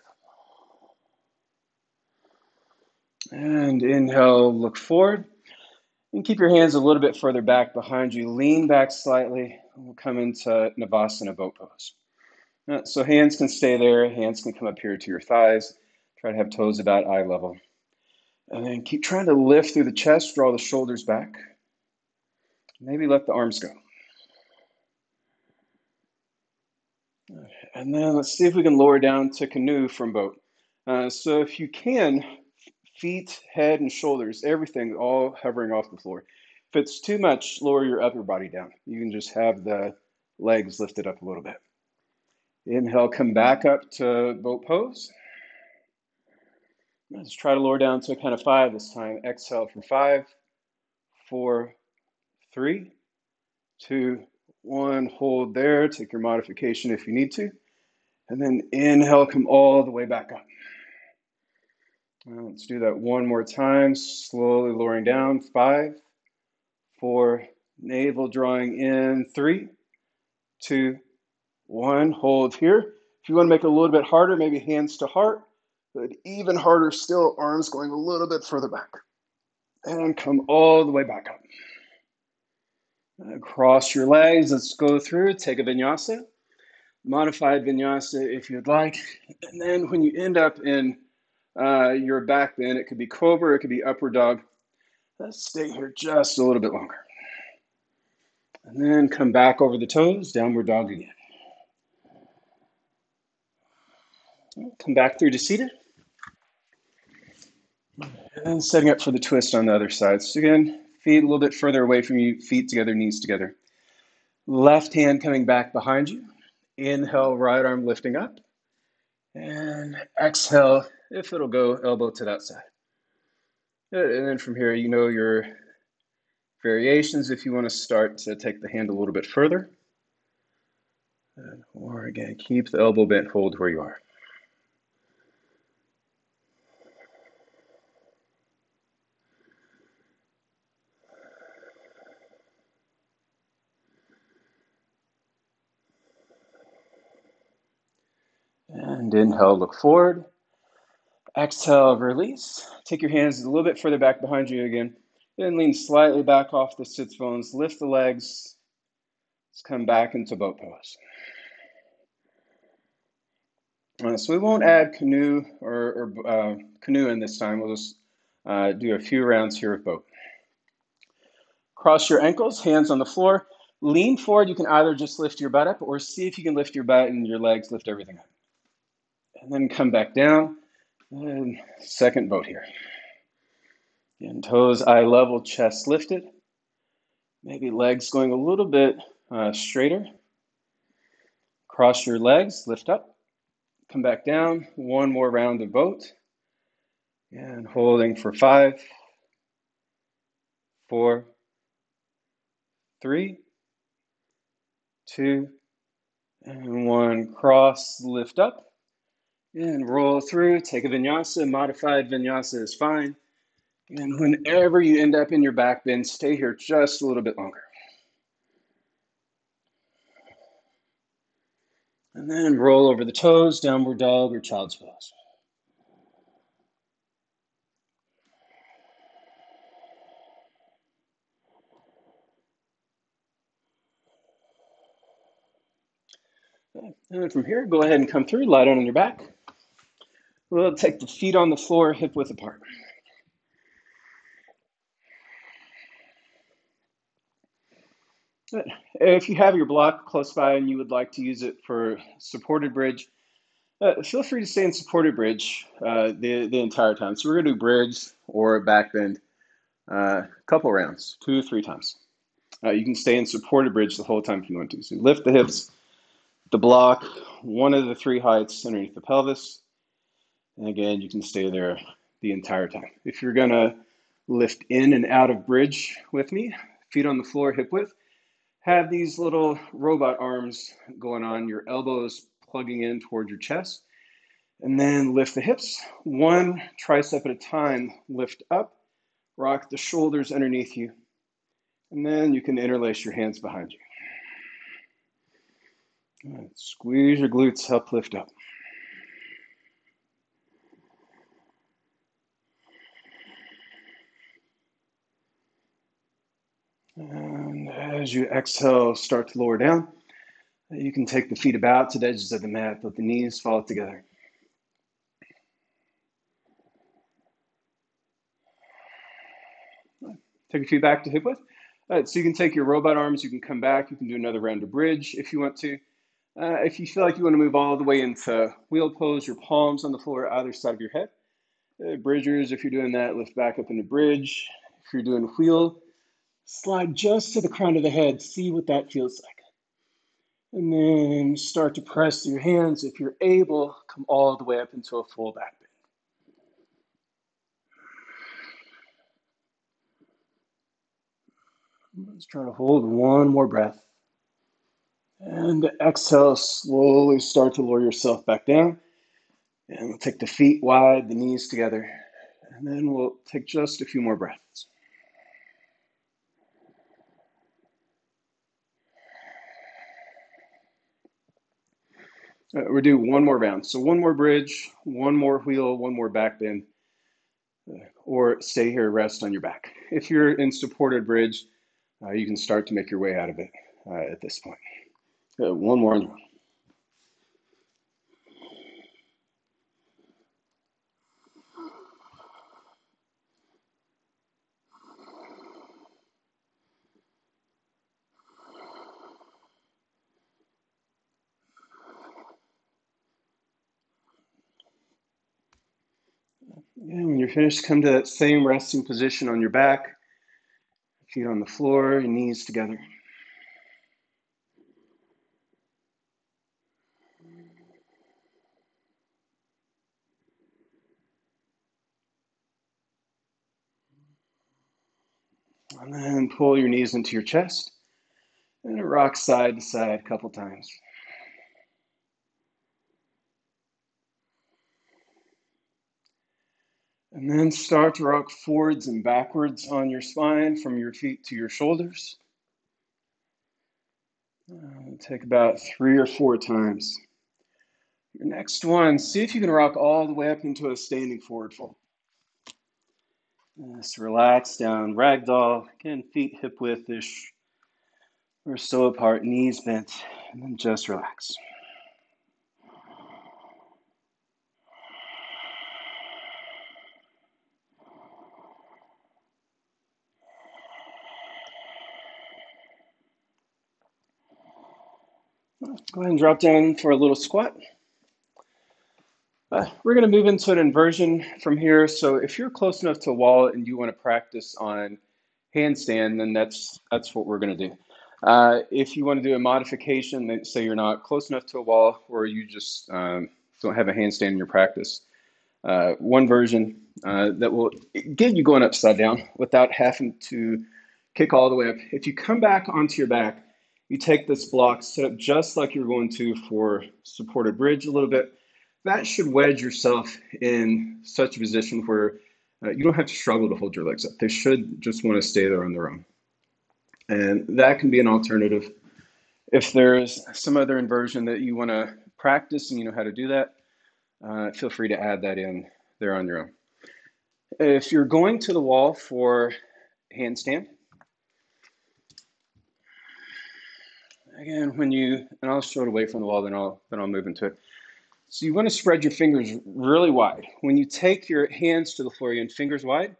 S2: And inhale, look forward. And keep your hands a little bit further back behind you. Lean back slightly. And we'll come into Navasana boat pose. Uh, so hands can stay there. Hands can come up here to your thighs. Try to have toes about eye level. And then keep trying to lift through the chest. Draw the shoulders back. Maybe let the arms go. And then let's see if we can lower down to canoe from boat. Uh, so if you can, feet, head, and shoulders, everything all hovering off the floor. If it's too much, lower your upper body down. You can just have the legs lifted up a little bit. Inhale, come back up to boat pose. Let's try to lower down to a kind of five this time. Exhale for five, four, three, two, one. Hold there. Take your modification if you need to. And then inhale, come all the way back up. Let's do that one more time, slowly lowering down. Five, four, navel drawing in. Three, two, one. Hold here. If you want to make it a little bit harder, maybe hands to heart, but even harder still, arms going a little bit further back. And come all the way back up. Cross your legs. Let's go through. Take a vinyasa. Modified vinyasa if you'd like. And then when you end up in uh, your back bend. It could be cobra, it could be upward dog. Let's stay here just a little bit longer. And then come back over the toes, downward dog again. Come back through to seated. And then setting up for the twist on the other side. So again, feet a little bit further away from you, feet together, knees together. Left hand coming back behind you. Inhale, right arm lifting up. And exhale, if it'll go elbow to that side. Uh, and then from here, you know your variations if you want to start to take the hand a little bit further. Or again, keep the elbow bent, hold where you are. And inhale, look forward. Exhale, release. Take your hands a little bit further back behind you again. Then lean slightly back off the sits bones. Lift the legs. Let's come back into boat pose. Uh, so we won't add canoe or, or uh, canoe in this time. We'll just uh, do a few rounds here of boat. Cross your ankles, hands on the floor. Lean forward. You can either just lift your butt up or see if you can lift your butt and your legs lift everything up. And then come back down. And second boat here. Again, toes eye level, chest lifted. Maybe legs going a little bit uh, straighter. Cross your legs, lift up. Come back down. One more round of boat. And holding for five, four, three, two, and one. Cross, lift up. And roll through, take a vinyasa, modified vinyasa is fine. And whenever you end up in your back bend, stay here just a little bit longer. And then roll over the toes, downward dog or child's pose. And then from here, go ahead and come through, lie down on your back. We'll take the feet on the floor, hip width apart. If you have your block close by and you would like to use it for supported bridge, uh, feel free to stay in supported bridge uh, the, the entire time. So we're going to do bridge or back bend a uh, couple rounds, two, three times. Uh, you can stay in supported bridge the whole time if you want to. So lift the hips, the block one of the three heights underneath the pelvis. And again, you can stay there the entire time. If you're gonna lift in and out of bridge with me, feet on the floor, hip width, have these little robot arms going on, your elbows plugging in towards your chest. And then lift the hips, one tricep at a time, lift up, rock the shoulders underneath you. And then you can interlace your hands behind you. Right, squeeze your glutes, help lift up. And as you exhale, start to lower down. You can take the feet about to the edges of the mat, let the knees fall together. Take your feet back to hip width. Right, so you can take your robot arms, you can come back, you can do another round of bridge if you want to. Uh, if you feel like you want to move all the way into wheel pose, your palms on the floor, either side of your head. Uh, bridgers, if you're doing that, lift back up into bridge. If you're doing wheel, slide just to the crown of the head, see what that feels like. And then start to press your hands. If you're able, come all the way up into a full back bend. Let's try to hold one more breath. And exhale, slowly start to lower yourself back down. And we'll take the feet wide, the knees together. And then we'll take just a few more breaths. Uh, we'll do one more round. So one more bridge, one more wheel, one more back bend, uh, or stay here, rest on your back. If you're in supported bridge, uh, you can start to make your way out of it uh, at this point. Uh, one more when you're finished, come to that same resting position on your back, feet on the floor, your knees together. And then pull your knees into your chest and rock side to side a couple times. And then start to rock forwards and backwards on your spine from your feet to your shoulders. Uh, take about three or four times. Your next one, see if you can rock all the way up into a standing forward fold. Just relax down, ragdoll. Again, feet hip width-ish or so apart, knees bent, and then just relax. Go ahead and drop down for a little squat. Uh, we're going to move into an inversion from here. So if you're close enough to a wall and you want to practice on handstand, then that's that's what we're going to do. Uh, if you want to do a modification, say you're not close enough to a wall or you just um, don't have a handstand in your practice, uh, one version uh, that will get you going upside down without having to kick all the way up. If you come back onto your back, you take this block, set up just like you're going to for supported bridge a little bit. That should wedge yourself in such a position where uh, you don't have to struggle to hold your legs up. They should just want to stay there on their own. And that can be an alternative. If there's some other inversion that you want to practice and you know how to do that, uh, feel free to add that in there on your own. If you're going to the wall for handstand, again, when you, and I'll show it away from the wall, then I'll, then I'll move into it. So you want to spread your fingers really wide. When you take your hands to the floor and fingers wide,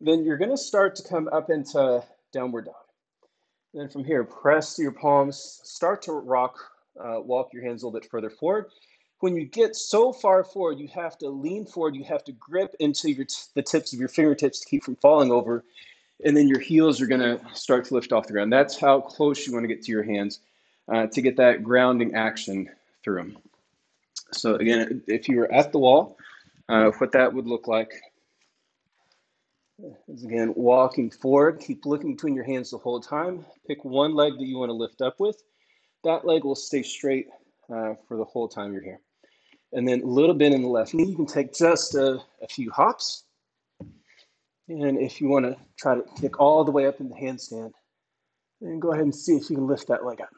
S2: then you're going to start to come up into downward dog. Then from here, press your palms, start to rock, uh, walk your hands a little bit further forward. When you get so far forward, you have to lean forward. You have to grip into your the tips of your fingertips to keep from falling over and then your heels are going to start to lift off the ground. That's how close you want to get to your hands. uh, to get that grounding action through them. So again, if you were at the wall, uh, what that would look like is again walking forward. Keep looking between your hands the whole time. Pick one leg that you want to lift up with. That leg will stay straight uh, for the whole time you're here. And then a little bit in the left knee. You can take just a, a few hops. And if you want to try to kick all the way up in the handstand, then go ahead and see if you can lift that leg up.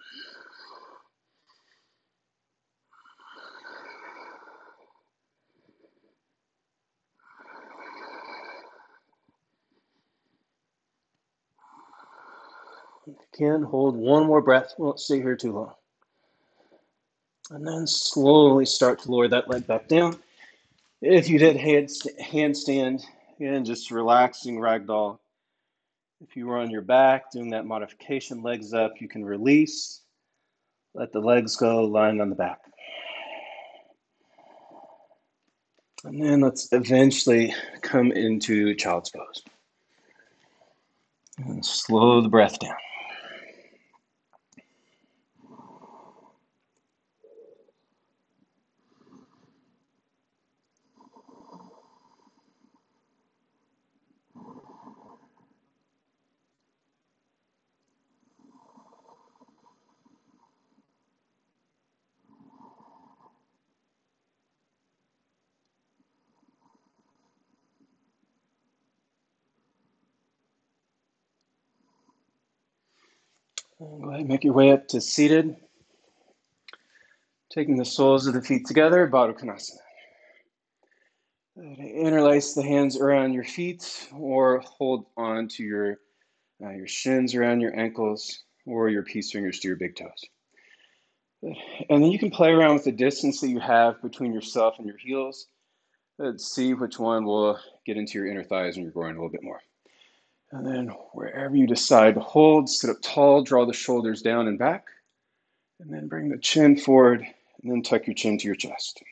S2: Again, hold one more breath. Won't stay here too long. And then slowly start to lower that leg back down. If you did handstand, again, just relaxing ragdoll. If you were on your back doing that modification, legs up, you can release. Let the legs go, lying on the back. And then let's eventually come into child's pose. And slow the breath down. Make your way up to seated. Taking the soles of the feet together, Baddha Interlace the hands around your feet or hold on to your, uh, your shins around your ankles or your peace fingers to your big toes. And then you can play around with the distance that you have between yourself and your heels. Let's see which one will get into your inner thighs and your groin a little bit more. And then wherever you decide to hold, sit up tall, draw the shoulders down and back. And then bring the chin forward and then tuck your chin to your chest.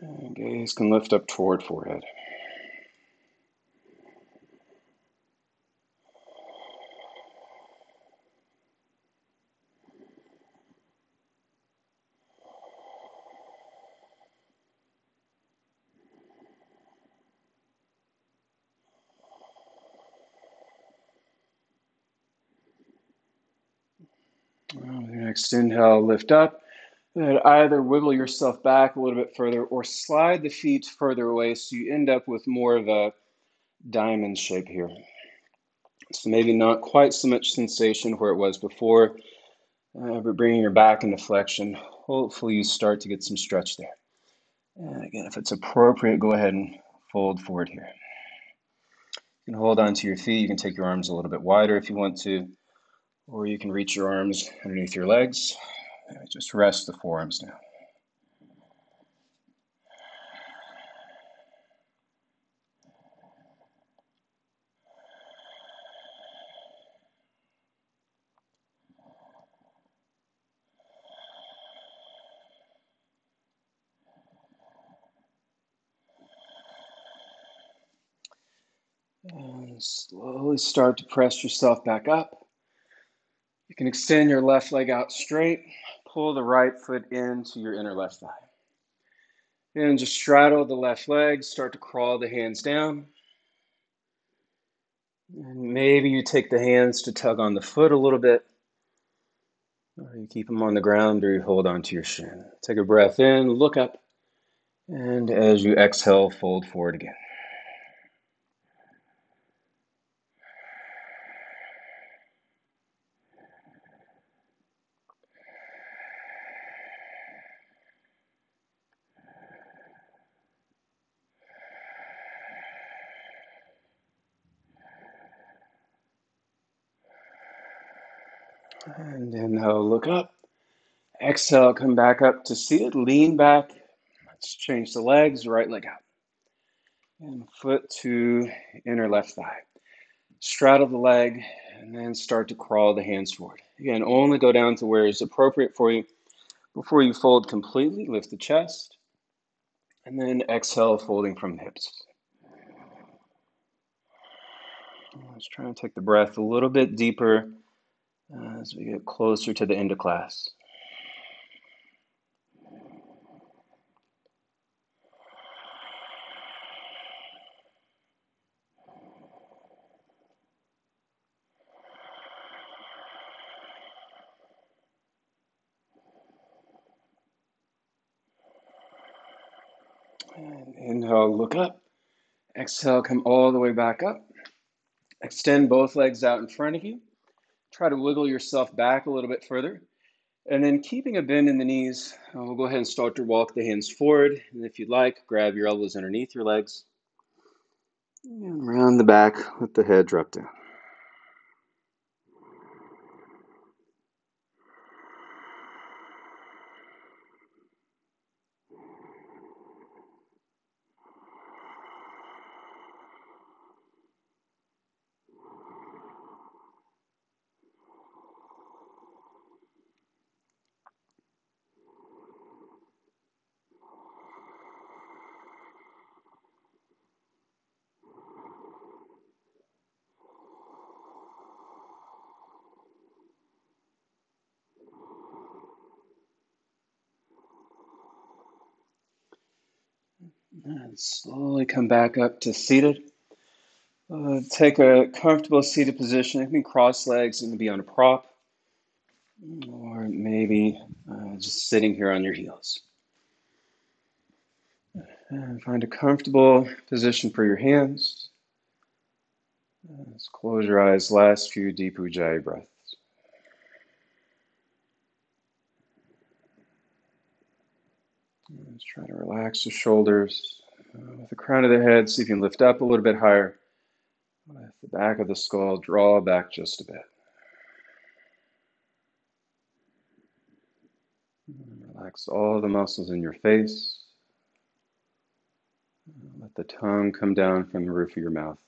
S2: And gaze can lift up toward forehead. Next inhale, lift up. And either wiggle yourself back a little bit further or slide the feet further away so you end up with more of a diamond shape here. So maybe not quite so much sensation where it was before, uh, but bringing your back into flexion. Hopefully you start to get some stretch there. And again, if it's appropriate, go ahead and fold forward here. You can hold on to your feet. You can take your arms a little bit wider if you want to or you can reach your arms underneath your legs. And just rest the forearms down. And slowly start to press yourself back up. Can extend your left leg out straight, pull the right foot into your inner left thigh. And just straddle the left leg, start to crawl the hands down. And maybe you take the hands to tug on the foot a little bit, or you keep them on the ground, or you hold onto your shin. Take a breath in, look up, and as you exhale, fold forward again. And inhale, look up. Exhale, come back up to seated. Lean back. Let's change the legs, right leg out. And foot to inner left thigh. Straddle the leg and then start to crawl the hands forward. Again, only go down to where is appropriate for you. Before you fold completely, lift the chest. And then exhale, folding from the hips. Let's try and take the breath a little bit deeper uh, as we get closer to the end of class. And inhale, look up. Exhale, come all the way back up. Extend both legs out in front of you. Try to wiggle yourself back a little bit further. And then keeping a bend in the knees, uh, we'll go ahead and start to walk the hands forward. And if you'd like, grab your elbows underneath your legs. And round the back, let the head drop down. And slowly come back up to seated. Uh, take a comfortable seated position. It can be cross legs, it can be on a prop, or maybe uh, just sitting here on your heels. And find a comfortable position for your hands. Let's close your eyes. Last few deep Ujjayi breaths. Let's try to relax the shoulders. Uh, with the crown of the head, see if you can lift up a little bit higher. With the back of the skull, draw back just a bit. Relax all the muscles in your face. Let the tongue come down from the roof of your mouth.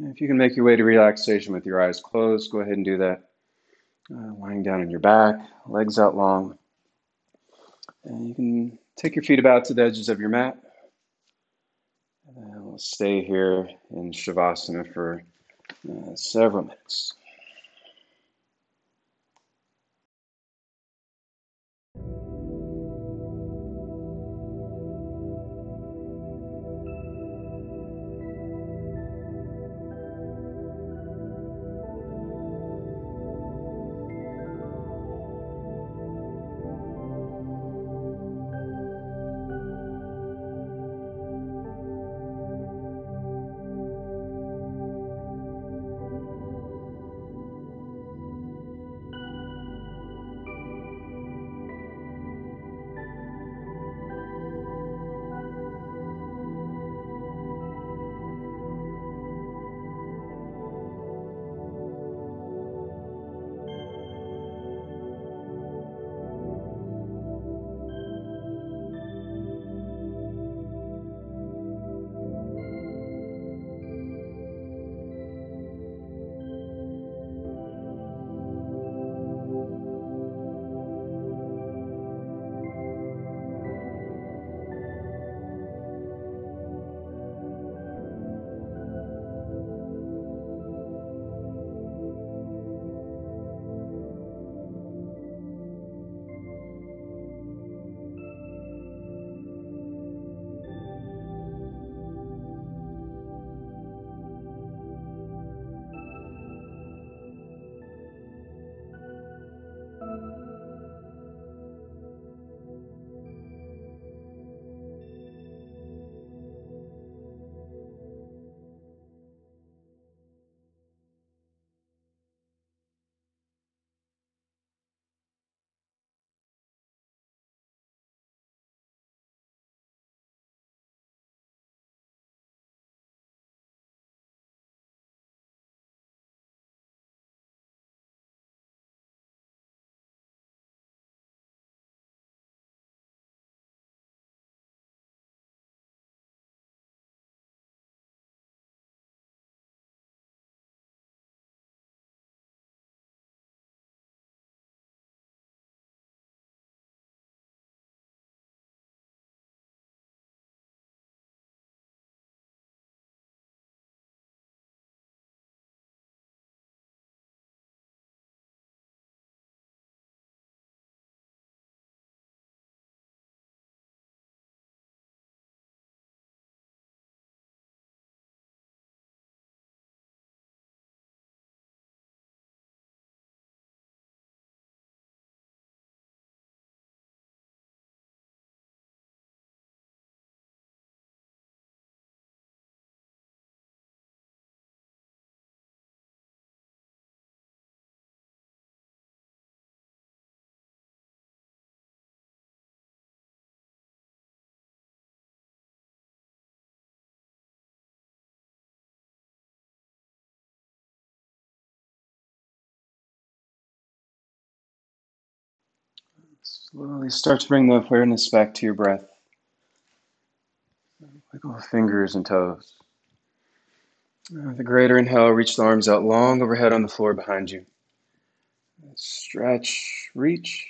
S2: If you can make your way to relaxation with your eyes closed, go ahead and do that. Uh, lying down on your back, legs out long. And you can take your feet about to the edges of your mat. And we'll stay here in Shavasana for uh, several minutes. Slowly start to bring the awareness back to your breath. Wiggle fingers and toes. Uh, With a greater inhale, reach the arms out long overhead on the floor behind you. Stretch, reach,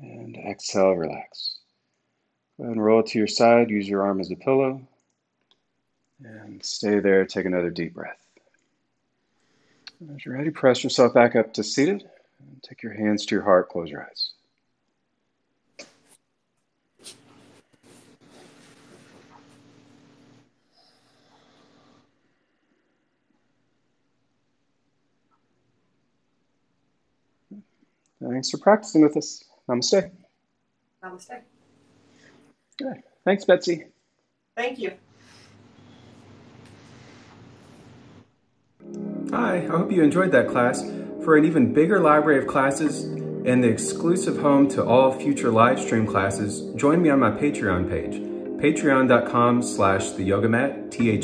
S2: and exhale, relax. Go ahead and roll to your side. Use your arm as a pillow. And stay there. Take another deep breath. As you're ready, press yourself back up to seated. Take your hands to your heart. Close your eyes. Thanks for practicing with us. Namaste.
S1: Namaste.
S2: Good. Thanks, Betsy.
S1: Thank you.
S3: Hi, I hope you enjoyed that class. For an even bigger library of classes and the exclusive home to all future live stream classes, join me on my Patreon page, patreon.com slash the yoga T-H-E-Y-O-G-A-M-A-T-T.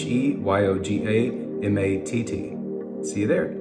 S3: See you there.